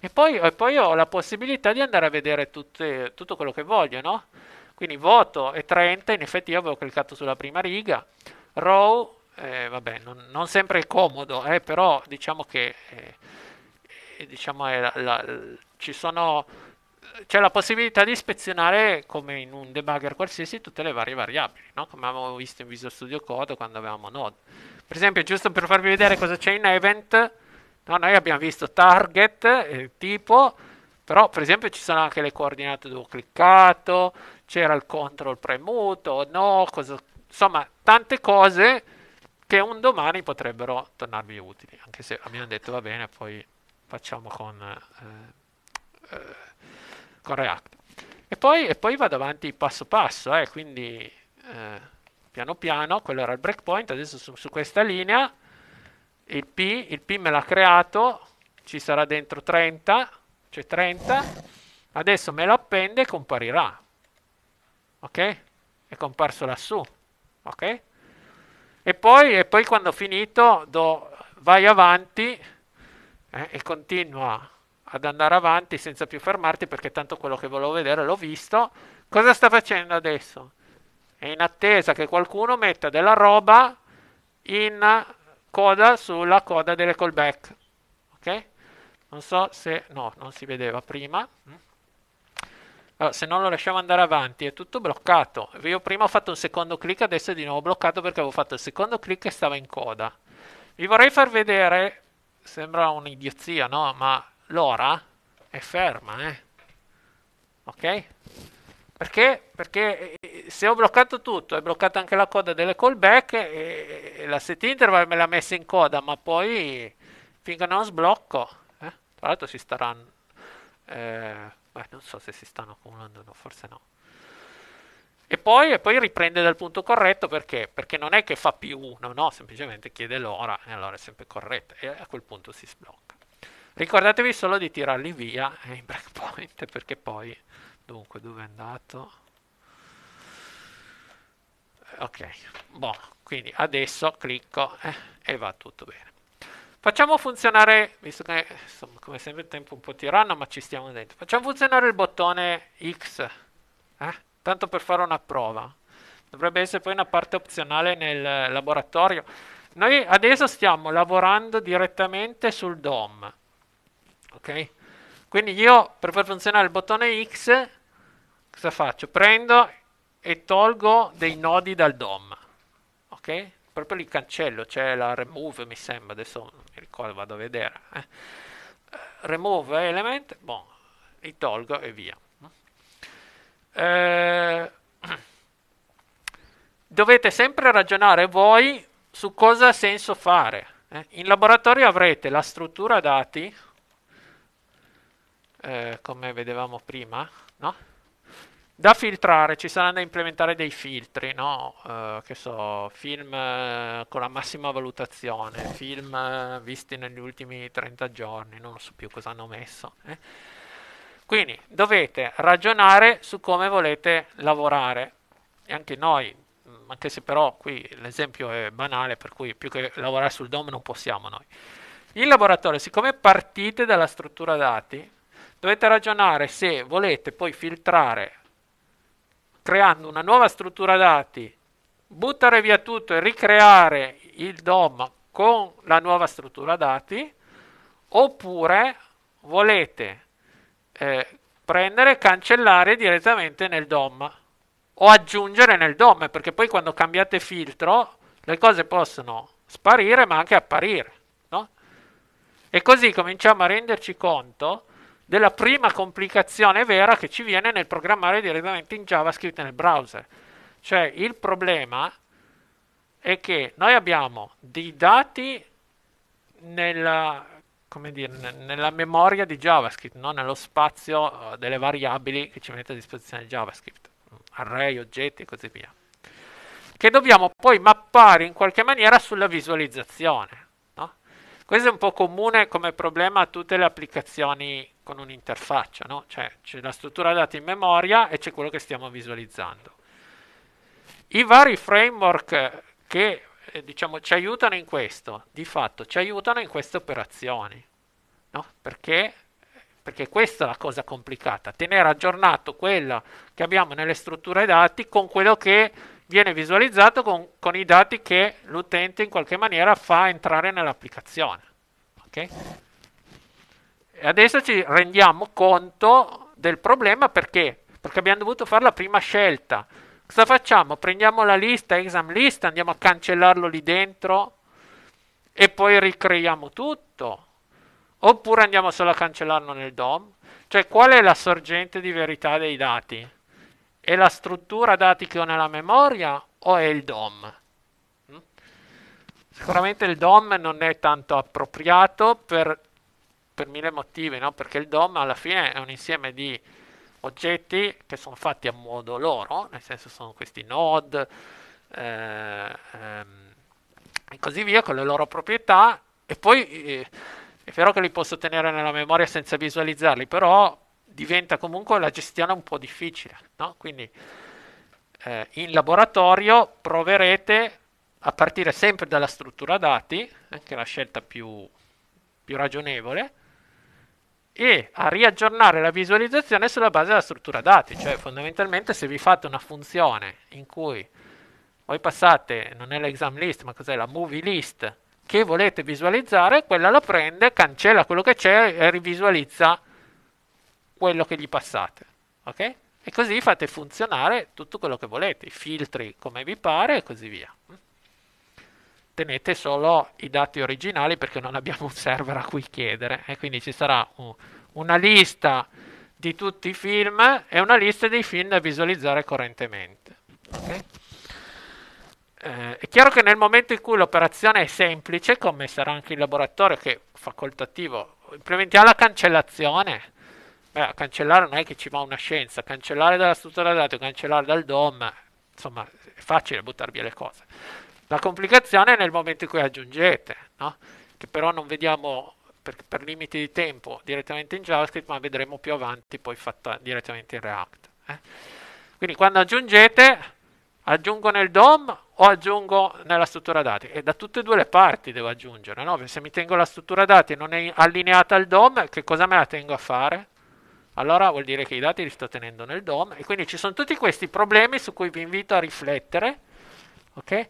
E poi, e poi ho la possibilità di andare a vedere tutte, tutto quello che voglio, no? Quindi voto è 30, in effetti io avevo cliccato sulla prima riga, row, eh, vabbè, non, non, sempre è comodo, eh, però diciamo che eh diciamo la, la, ci sono, c'è la possibilità di ispezionare come in un debugger qualsiasi tutte le varie variabili, no? come avevamo visto in Visual Studio Code quando avevamo Node. Per esempio, giusto per farvi vedere cosa c'è in Event, No, noi abbiamo visto target, eh, tipo, però per esempio ci sono anche le coordinate dove ho cliccato, c'era il control premuto, no, cosa, insomma tante cose che un domani potrebbero tornarvi utili, anche se abbiamo detto va bene, poi facciamo con, eh, eh, con React. E poi, e poi, vado avanti passo passo, eh, quindi eh, piano piano, quello era il breakpoint, adesso su, su questa linea il P, il P me l'ha creato, ci sarà dentro 30, cioè 30, adesso me lo appende e comparirà, ok? È comparso lassù, ok? E poi, e poi quando ho finito do, vai avanti eh, e continua ad andare avanti senza più fermarti perché tanto quello che volevo vedere l'ho visto. Cosa sta facendo adesso? È in attesa che qualcuno metta della roba in coda sulla coda delle callback. Ok? Non so se... no, non si vedeva prima. Allora, se non lo lasciamo andare avanti è tutto bloccato. Io prima ho fatto un secondo clic, adesso è di nuovo bloccato perché avevo fatto il secondo clic e stava in coda. Vi vorrei far vedere, sembra un'idiozia, no? Ma l'ora è ferma, eh? Ok? Perché? Perché eh, se ho bloccato tutto, è bloccata anche la coda delle callback e, e la set interval me l'ha messa in coda, ma poi finché non sblocco, eh? tra l'altro si staranno, eh, beh, non so se si stanno accumulando, no, forse no. E poi, e poi, riprende dal punto corretto perché? Perché non è che fa più uno, no? semplicemente chiede l'ora e allora è sempre corretta e a quel punto si sblocca. Ricordatevi solo di tirarli via in breakpoint perché poi dunque dove è andato? Ok boh, quindi adesso clicco eh, e va tutto bene. Facciamo funzionare visto che insomma come sempre il tempo un po' tiranno ma ci stiamo dentro. Facciamo funzionare il bottone X eh? tanto per fare una prova. Dovrebbe essere poi una parte opzionale nel laboratorio. Noi adesso stiamo lavorando direttamente sul DOM ok quindi io per far funzionare il bottone X cosa faccio? Prendo e tolgo dei nodi dal DOM, ok? Proprio li cancello, c'è la remove mi sembra, adesso non mi ricordo, vado a vedere. Eh. Remove element, bon, li tolgo e via. Eh, <clears throat> dovete sempre ragionare voi su cosa ha senso fare. Eh. In laboratorio avrete la struttura dati, eh, come vedevamo prima, no? Da filtrare, ci saranno da implementare dei filtri, no? Uh, che so, film uh, con la massima valutazione, film uh, visti negli ultimi 30 giorni, non so più cosa hanno messo. Eh? Quindi dovete ragionare su come volete lavorare. E anche noi, anche se però qui l'esempio è banale, per cui più che lavorare sul DOM non possiamo noi. In laboratorio, siccome partite dalla struttura dati, dovete ragionare se volete poi filtrare creando una nuova struttura dati, buttare via tutto e ricreare il DOM con la nuova struttura dati, oppure volete eh, prendere e cancellare direttamente nel DOM o aggiungere nel DOM, perché poi quando cambiate filtro le cose possono sparire ma anche apparire. No? E così cominciamo a renderci conto della prima complicazione vera che ci viene nel programmare direttamente in JavaScript nel browser. Cioè il problema è che noi abbiamo dei dati nella, dire, nella memoria di JavaScript, non nello spazio eh, delle variabili che ci mette a disposizione JavaScript, array, oggetti e così via, che dobbiamo poi mappare in qualche maniera sulla visualizzazione. Questo è un po' comune come problema a tutte le applicazioni con un'interfaccia, no? cioè c'è la struttura dati in memoria e c'è quello che stiamo visualizzando. I vari framework che eh, diciamo, ci aiutano in questo, di fatto ci aiutano in queste operazioni, no? perché, perché questa è la cosa complicata, tenere aggiornato quello che abbiamo nelle strutture dati con quello che viene visualizzato con, con i dati che l'utente in qualche maniera fa entrare nell'applicazione. Okay? E adesso ci rendiamo conto del problema perché? Perché abbiamo dovuto fare la prima scelta Cosa facciamo? Prendiamo la lista, exam list, andiamo a cancellarlo lì dentro e poi ricreiamo tutto? Oppure andiamo solo a cancellarlo nel DOM? Cioè, qual è la sorgente di verità dei dati? È la struttura dati che ho nella memoria o è il DOM? Mm? Sicuramente il DOM non è tanto appropriato per, per mille motivi, no? perché il DOM alla fine è un insieme di oggetti che sono fatti a modo loro, nel senso sono questi node eh, ehm, e così via con le loro proprietà e poi eh, è vero che li posso tenere nella memoria senza visualizzarli, però diventa comunque la gestione un po' difficile, no? quindi eh, in laboratorio proverete a partire sempre dalla struttura dati, anche la scelta più, più ragionevole, e a riaggiornare la visualizzazione sulla base della struttura dati, cioè fondamentalmente se vi fate una funzione in cui voi passate, non è l'exam list, ma cos'è la movie list, che volete visualizzare, quella la prende, cancella quello che c'è e rivisualizza quello che gli passate. Ok? E così fate funzionare tutto quello che volete, i filtri come vi pare e così via. Tenete solo i dati originali perché non abbiamo un server a cui chiedere e quindi ci sarà un, una lista di tutti i film e una lista dei film da visualizzare correntemente. Okay? Eh, è chiaro che nel momento in cui l'operazione è semplice, come sarà anche il laboratorio che facoltativo, implementiamo la cancellazione. Beh, cancellare non è che ci va una scienza, cancellare dalla struttura dati cancellare dal DOM, insomma, è facile buttare via le cose. La complicazione è nel momento in cui aggiungete, no? che però non vediamo per, per, limiti di tempo direttamente in JavaScript, ma vedremo più avanti poi fatta direttamente in React. Eh? Quindi quando aggiungete, aggiungo nel DOM o aggiungo nella struttura dati? E da tutte e due le parti devo aggiungere, no? Se mi tengo la struttura dati e non è allineata al DOM, che cosa me la tengo a fare? Allora vuol dire che i dati li sto tenendo nel DOM e quindi ci sono tutti questi problemi su cui vi invito a riflettere, ok?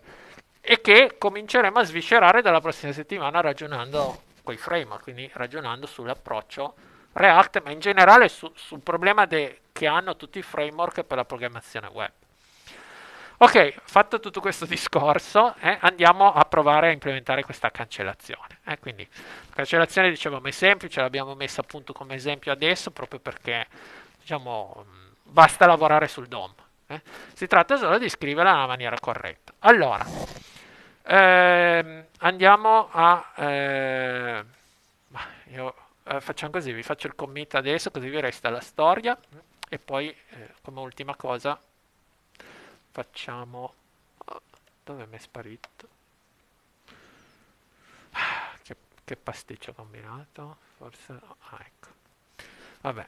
E che cominceremo a sviscerare dalla prossima settimana ragionando con i framework, quindi ragionando sull'approccio React, ma in generale su, sul problema de, che hanno tutti i framework per la programmazione web. Ok, fatto tutto questo discorso, eh, andiamo a provare a implementare questa cancellazione. Eh, quindi la cancellazione dicevamo è semplice, l'abbiamo messa appunto come esempio adesso proprio perché diciamo, basta lavorare sul DOM. Eh. Si tratta solo di scriverla nella maniera corretta. Allora, eh, andiamo a... Eh, io, eh, facciamo così, vi faccio il commit adesso così vi resta la storia e poi eh, come ultima cosa facciamo... Dove mi è sparito? Ah, che, che pasticcio combinato? Forse... Ah, ecco. Vabbè.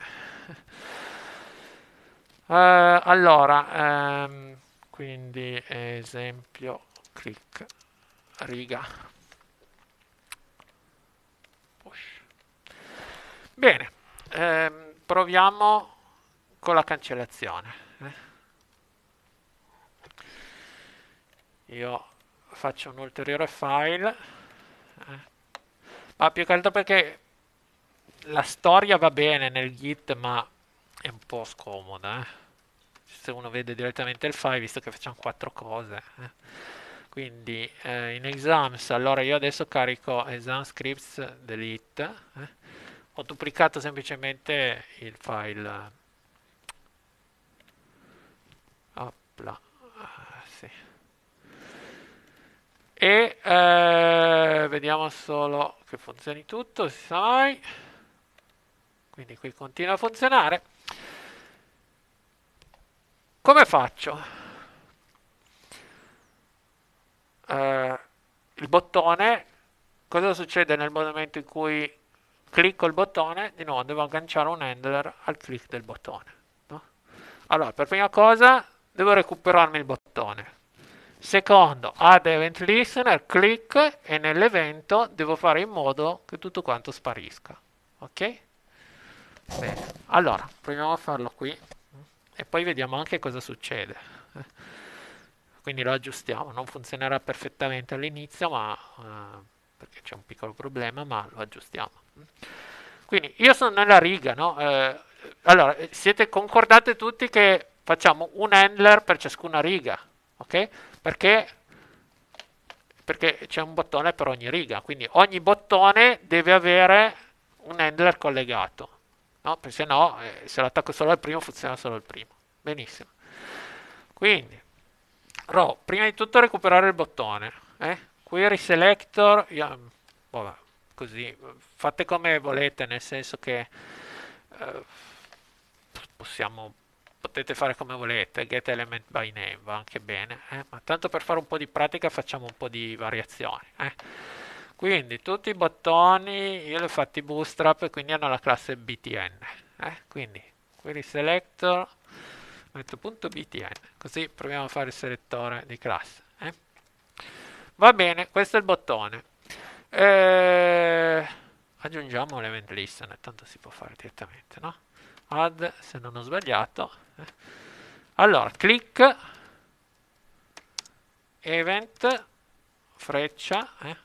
Uh, <laughs> allora, um, quindi esempio click riga. Bene, ehm, proviamo con la cancellazione. Eh. Io faccio un ulteriore file, eh. ma più che altro perché la storia va bene nel git, ma è un po' scomoda. Eh. Se uno vede direttamente il file, visto che facciamo quattro cose. Quindi eh, in exams allora io adesso carico exam scripts delete eh, ho duplicato semplicemente il file Opla. Ah, sì. e eh, vediamo solo che funzioni tutto si sa mai quindi qui continua a funzionare come faccio? Eh, il bottone cosa succede nel momento in cui clicco il bottone, di nuovo devo agganciare un handler al click del bottone. No? Allora, per prima cosa devo recuperarmi il bottone. Secondo, add event listener, click e nell'evento devo fare in modo che tutto quanto sparisca. Ok? Bene, allora proviamo a farlo qui e poi vediamo anche cosa succede. Quindi lo aggiustiamo, non funzionerà perfettamente all'inizio, ma eh, perché c'è un piccolo problema, ma lo aggiustiamo. Quindi io sono nella riga, no? Eh, allora, siete concordate tutti che facciamo un handler per ciascuna riga, ok? Perché, perché c'è un bottone per ogni riga, quindi ogni bottone deve avere un handler collegato, no? Perché se no, eh, se l'attacco solo al primo, funziona solo il primo. Benissimo. Quindi, row, prima di tutto recuperare il bottone, eh? query selector, io, vabbè, così, fate come volete, nel senso che eh, possiamo, potete fare come volete, get element by name va anche bene, eh? ma tanto per fare un po' di pratica facciamo un po' di variazioni. Eh? Quindi tutti i bottoni io li ho fatti bootstrap quindi hanno la classe btn. Eh? Quindi query selector metto punto .btn, così proviamo a fare il selettore di classe. Eh? Va bene, questo è il bottone. Eh, aggiungiamo l'event listener, tanto si può fare direttamente, no? Add, se non ho sbagliato. Eh. Allora, click, event, freccia. Eh.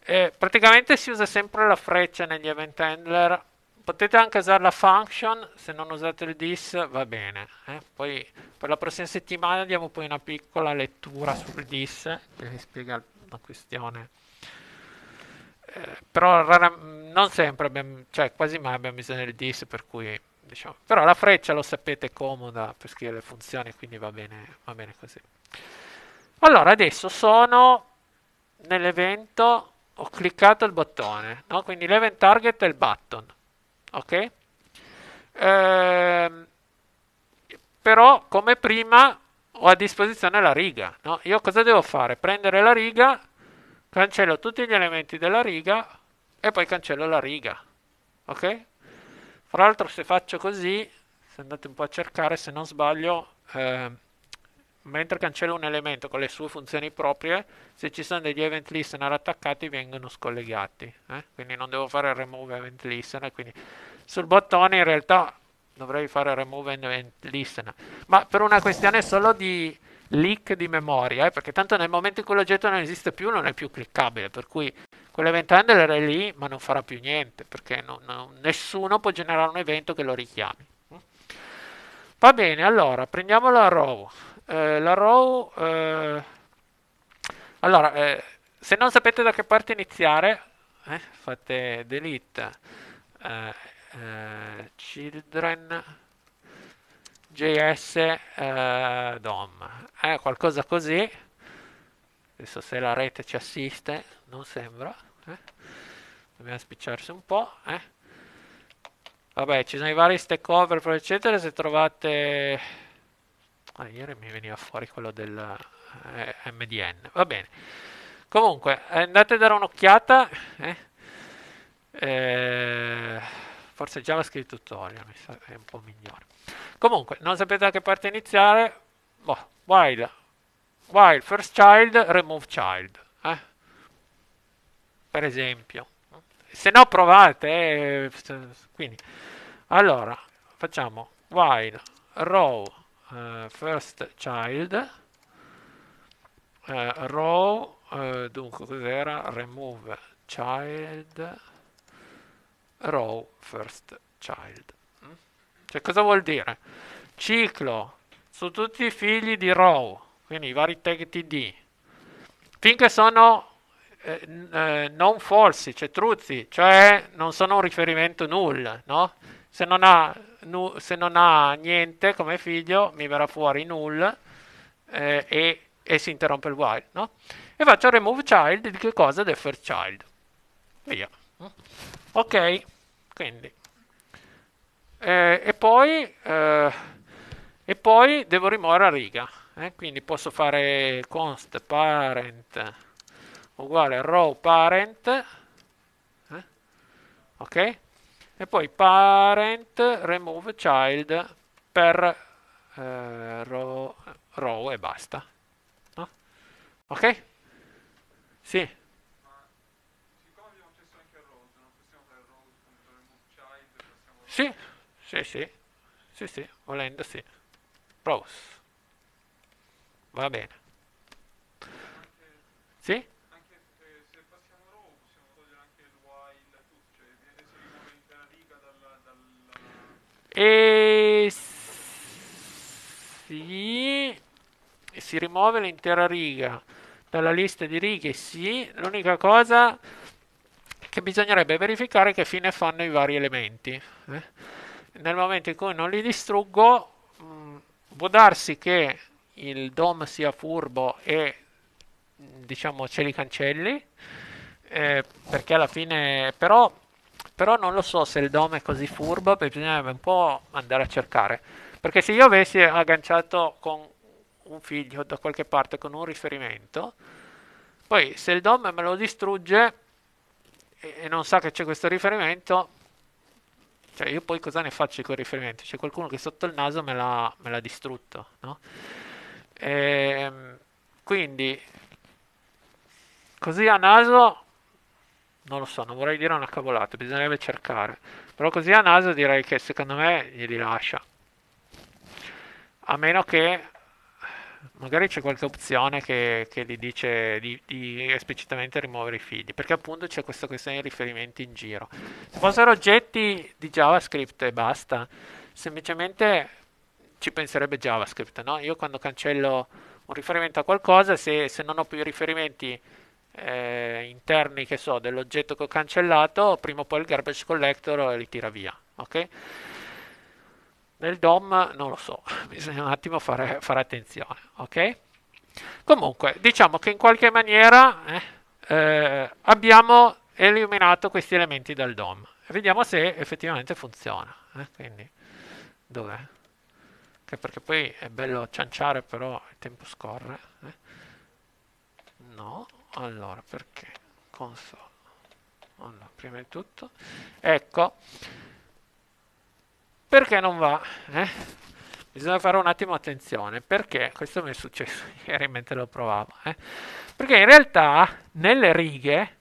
E praticamente si usa sempre la freccia negli event handler. Potete anche usare la function, se non usate il dis va bene. Eh. Poi per la prossima settimana diamo poi una piccola lettura sul dis che vi spiega la questione. Eh, però rara, non sempre abbiamo, cioè quasi mai abbiamo bisogno del dis, per cui diciamo, però la freccia lo sapete comoda per scrivere le funzioni, quindi va bene, va bene così. Allora adesso sono nell'evento, ho cliccato il bottone, no? quindi l'event target è il button, ok? Ehm, però come prima ho a disposizione la riga. No? Io cosa devo fare? Prendere la riga, cancello tutti gli elementi della riga e poi cancello la riga. Ok? Fra l'altro se faccio così, se andate un po' a cercare, se non sbaglio, eh, mentre cancello un elemento con le sue funzioni proprie, se ci sono degli event listener attaccati vengono scollegati. Eh? Quindi non devo fare remove event listener. Quindi sul bottone in realtà dovrei fare remove event listener, ma per una questione solo di leak di memoria, eh, perché tanto nel momento in cui l'oggetto non esiste più non è più cliccabile, per cui quell'event handler è lì ma non farà più niente, perché non, non, nessuno può generare un evento che lo richiami. Va bene, allora prendiamo la row. Eh, la row, eh, allora, eh, se non sapete da che parte iniziare, eh, fate delete. Eh, eh, children js dom. Qualcosa così. Adesso se la rete ci assiste non sembra dobbiamo spicciarsi un po' vabbè ci sono i vari stack overflow eccetera se trovate ah, ieri mi veniva fuori quello del eh, mdn va bene. Comunque andate a dare un'occhiata eh? Eh, forse JavaScript tutorial mi sa è un po' migliore. Comunque non sapete da che parte iniziare? Boh, while while first child remove child eh? per esempio. Se no provate eh, quindi. Allora facciamo while row uh, first child uh, row uh, dunque cos'era remove child row first child. Mm? Cioè cosa vuol dire? Ciclo su tutti i figli di row, quindi i vari tag td, finché sono eh, non falsi, cioè truzzi, cioè non sono un riferimento null, no? Se non ha, nu, se non ha niente come figlio, mi verrà fuori null eh, e, e, si interrompe il while, no? E faccio remove child di che cosa? Del first child. Via. Ok, quindi. Eh, e poi... Eh, e poi devo rimuovere la riga eh? quindi posso fare const parent uguale row parent eh? ok e poi parent remove child per eh, row, row, e basta no? ok sì sì sì sì sì sì volendo sì Rose. Va bene. Sì? Anche se passiamo row possiamo togliere anche il while tutto, cioè si rimuove l'intera riga dalla, dalla... E sì, si rimuove l'intera riga dalla lista di righe, sì, l'unica cosa che bisognerebbe verificare che fine fanno i vari elementi. Eh? Nel momento in cui non li distruggo, può darsi che il DOM sia furbo e diciamo ce li cancelli eh, perché alla fine però, però non lo so se il DOM è così furbo bisognerebbe un po' andare a cercare perché se io avessi agganciato con un figlio da qualche parte con un riferimento poi se il DOM me lo distrugge e non sa che c'è questo riferimento cioè, io poi cosa ne faccio con i riferimenti? C'è qualcuno che sotto il naso me l'ha, me l'ha distrutto, no? E, ehm, quindi, così a naso, non lo so, non vorrei dire una cavolata, bisognerebbe cercare. Però così a naso direi che secondo me glieli lascia. A meno che magari c'è qualche opzione che, che gli dice di, di, esplicitamente rimuovere i figli, perché appunto c'è questa questione di riferimenti in giro. Se fossero oggetti di JavaScript e basta, semplicemente ci penserebbe JavaScript, no? Io quando cancello un riferimento a qualcosa, se, se non ho più riferimenti eh, interni, che so, dell'oggetto che ho cancellato, prima o poi il garbage collector li tira via, ok? Nel DOM non lo so, <laughs> bisogna un attimo fare, fare attenzione, ok? Comunque, diciamo che in qualche maniera eh, eh, abbiamo eliminato questi elementi dal DOM. Vediamo se effettivamente funziona. Eh? Quindi, dov'è? Che perché poi è bello cianciare, però il tempo scorre. Eh? No, allora perché? Console. Allora, prima di tutto, ecco, perché non va? Eh? Bisogna fare un attimo attenzione, perché questo mi è successo <laughs> ieri mentre lo provavo. Eh? Perché in realtà nelle righe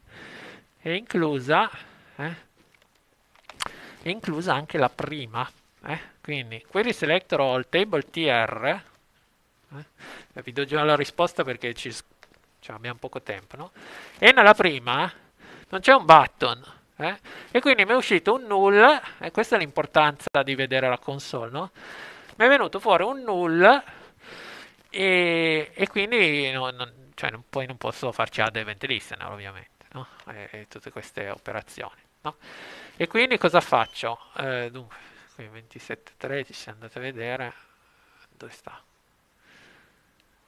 è inclusa, eh? è inclusa anche la prima. Eh? Quindi query selector all table tr, eh? vi do già la risposta perché ci, cioè abbiamo poco tempo, no? e nella prima non c'è un button, eh? E quindi mi è uscito un null, e questa è l'importanza di vedere la console, no? Mi è venuto fuori un null e, e quindi no, non, cioè non, poi non posso farci add event listener ovviamente, no? E, e tutte queste operazioni, no? E quindi cosa faccio? Eh, dunque, qui 27.13, andate a vedere, dove sta?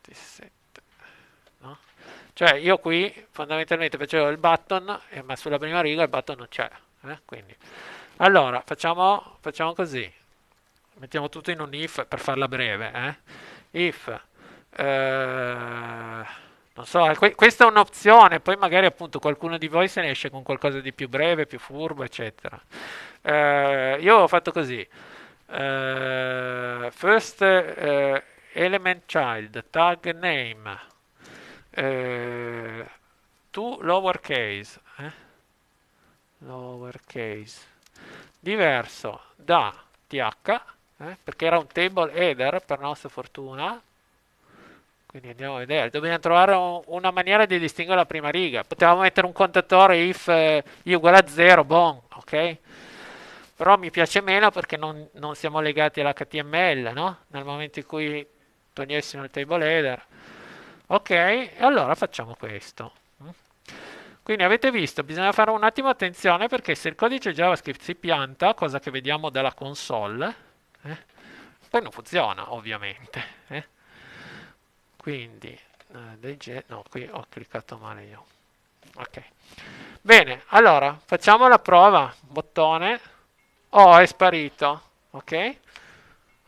27, no? Cioè io qui fondamentalmente facevo il button, eh, ma sulla prima riga il button non c'è. Eh? Quindi, allora, facciamo, facciamo, così. Mettiamo tutto in un if per farla breve. Eh? If, eh, non so, que- questa è un'opzione, poi magari appunto qualcuno di voi se ne esce con qualcosa di più breve, più furbo, eccetera. Eh, io ho fatto così. Eh, first element child, tag name eh, to lowercase eh? lowercase diverso da th eh? perché era un table header per nostra fortuna quindi andiamo a vedere dobbiamo trovare un, una maniera di distinguere la prima riga potevamo mettere un contatore if eh, i uguale a 0 bon ok però mi piace meno perché non, non siamo legati all'HTML no? nel momento in cui togliessimo il table header Ok, allora facciamo questo. Quindi avete visto, bisogna fare un attimo attenzione perché se il codice JavaScript si pianta, cosa che vediamo dalla console, eh, poi non funziona ovviamente. Eh. Quindi, eh, no, qui ho cliccato male io. Ok. Bene, allora facciamo la prova. Bottone. Oh, è sparito. Ok.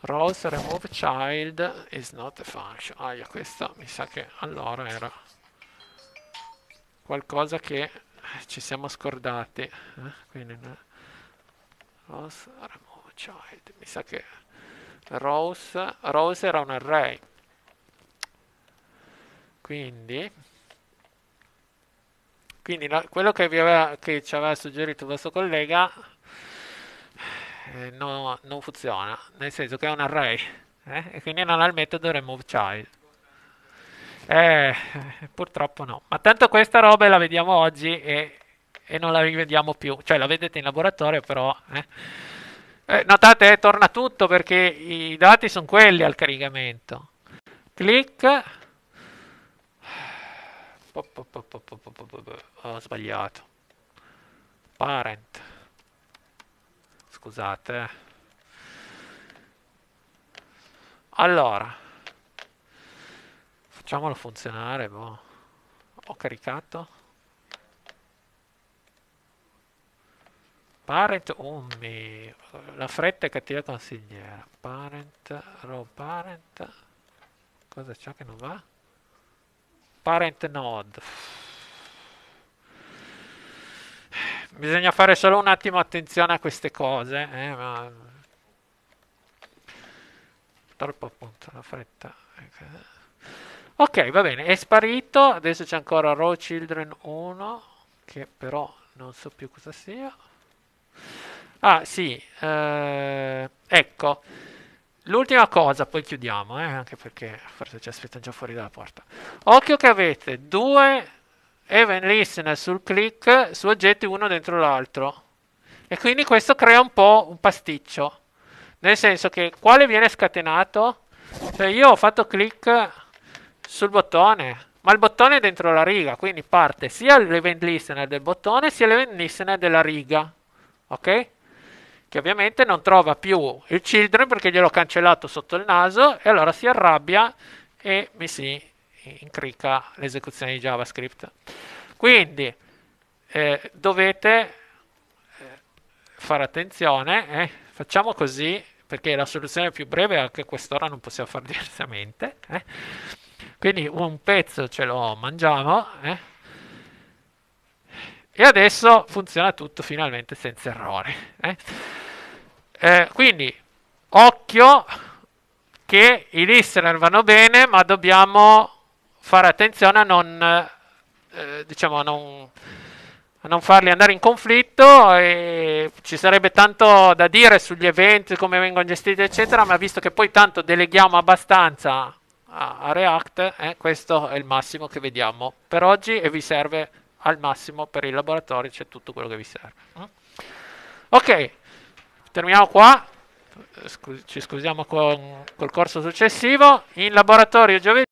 Rose remove child is not a function. Ah, questo mi sa che allora era qualcosa che ci siamo scordati. Eh? Quindi, Rose remove child. Mi sa che Rose, Rose era un array. Quindi quindi la, quello che, aveva, che, ci aveva suggerito il vostro collega eh, no, non funziona, nel senso che è un array eh, e quindi non ha il metodo remove child. Eh, purtroppo no, ma tanto questa roba la vediamo oggi e, e, non la rivediamo più, cioè la vedete in laboratorio però... Eh. Eh, notate, torna tutto perché i dati sono quelli al caricamento. Clic ho sbagliato. Parent. Scusate. Allora. Facciamolo funzionare. Boh. Ho caricato. Parent, oh mio, la fretta è cattiva consigliera. Parent, row parent. Cosa c'è che non va? parent node bisogna fare solo un attimo attenzione a queste cose eh, ma... troppo appunto la fretta ok va bene è sparito adesso c'è ancora row children 1 che però non so più cosa sia ah sì eh, ecco L'ultima cosa, poi chiudiamo, eh, anche perché forse ci aspettano già fuori dalla porta. Occhio che avete due event listener sul click su oggetti uno dentro l'altro. E quindi questo crea un po' un pasticcio. Nel senso che quale viene scatenato? Cioè io ho fatto click sul bottone, ma il bottone è dentro la riga, quindi parte sia l'event listener del bottone sia l'event listener della riga. Ok? che ovviamente non trova più il children perché gliel'ho cancellato sotto il naso e allora si arrabbia e mi si incricca l'esecuzione di JavaScript. Quindi eh, dovete eh, fare attenzione, eh? facciamo così perché la soluzione più breve anche a quest'ora non possiamo fare <laughs> diversamente. Eh. Quindi un pezzo ce lo mangiamo eh. e adesso funziona tutto finalmente senza errori. Eh. Eh, quindi, occhio che i listener vanno bene, ma dobbiamo fare attenzione a non, eh, diciamo, a non, a non farli andare in conflitto. E ci sarebbe tanto da dire sugli eventi, come vengono gestiti, eccetera, ma visto che poi tanto deleghiamo abbastanza a, a React, eh, questo è il massimo che vediamo per oggi e vi serve al massimo per il laboratorio, c'è tutto quello che vi serve. Mm? Ok, terminiamo qua, ci scusiamo con, col corso successivo, in laboratorio giovedì.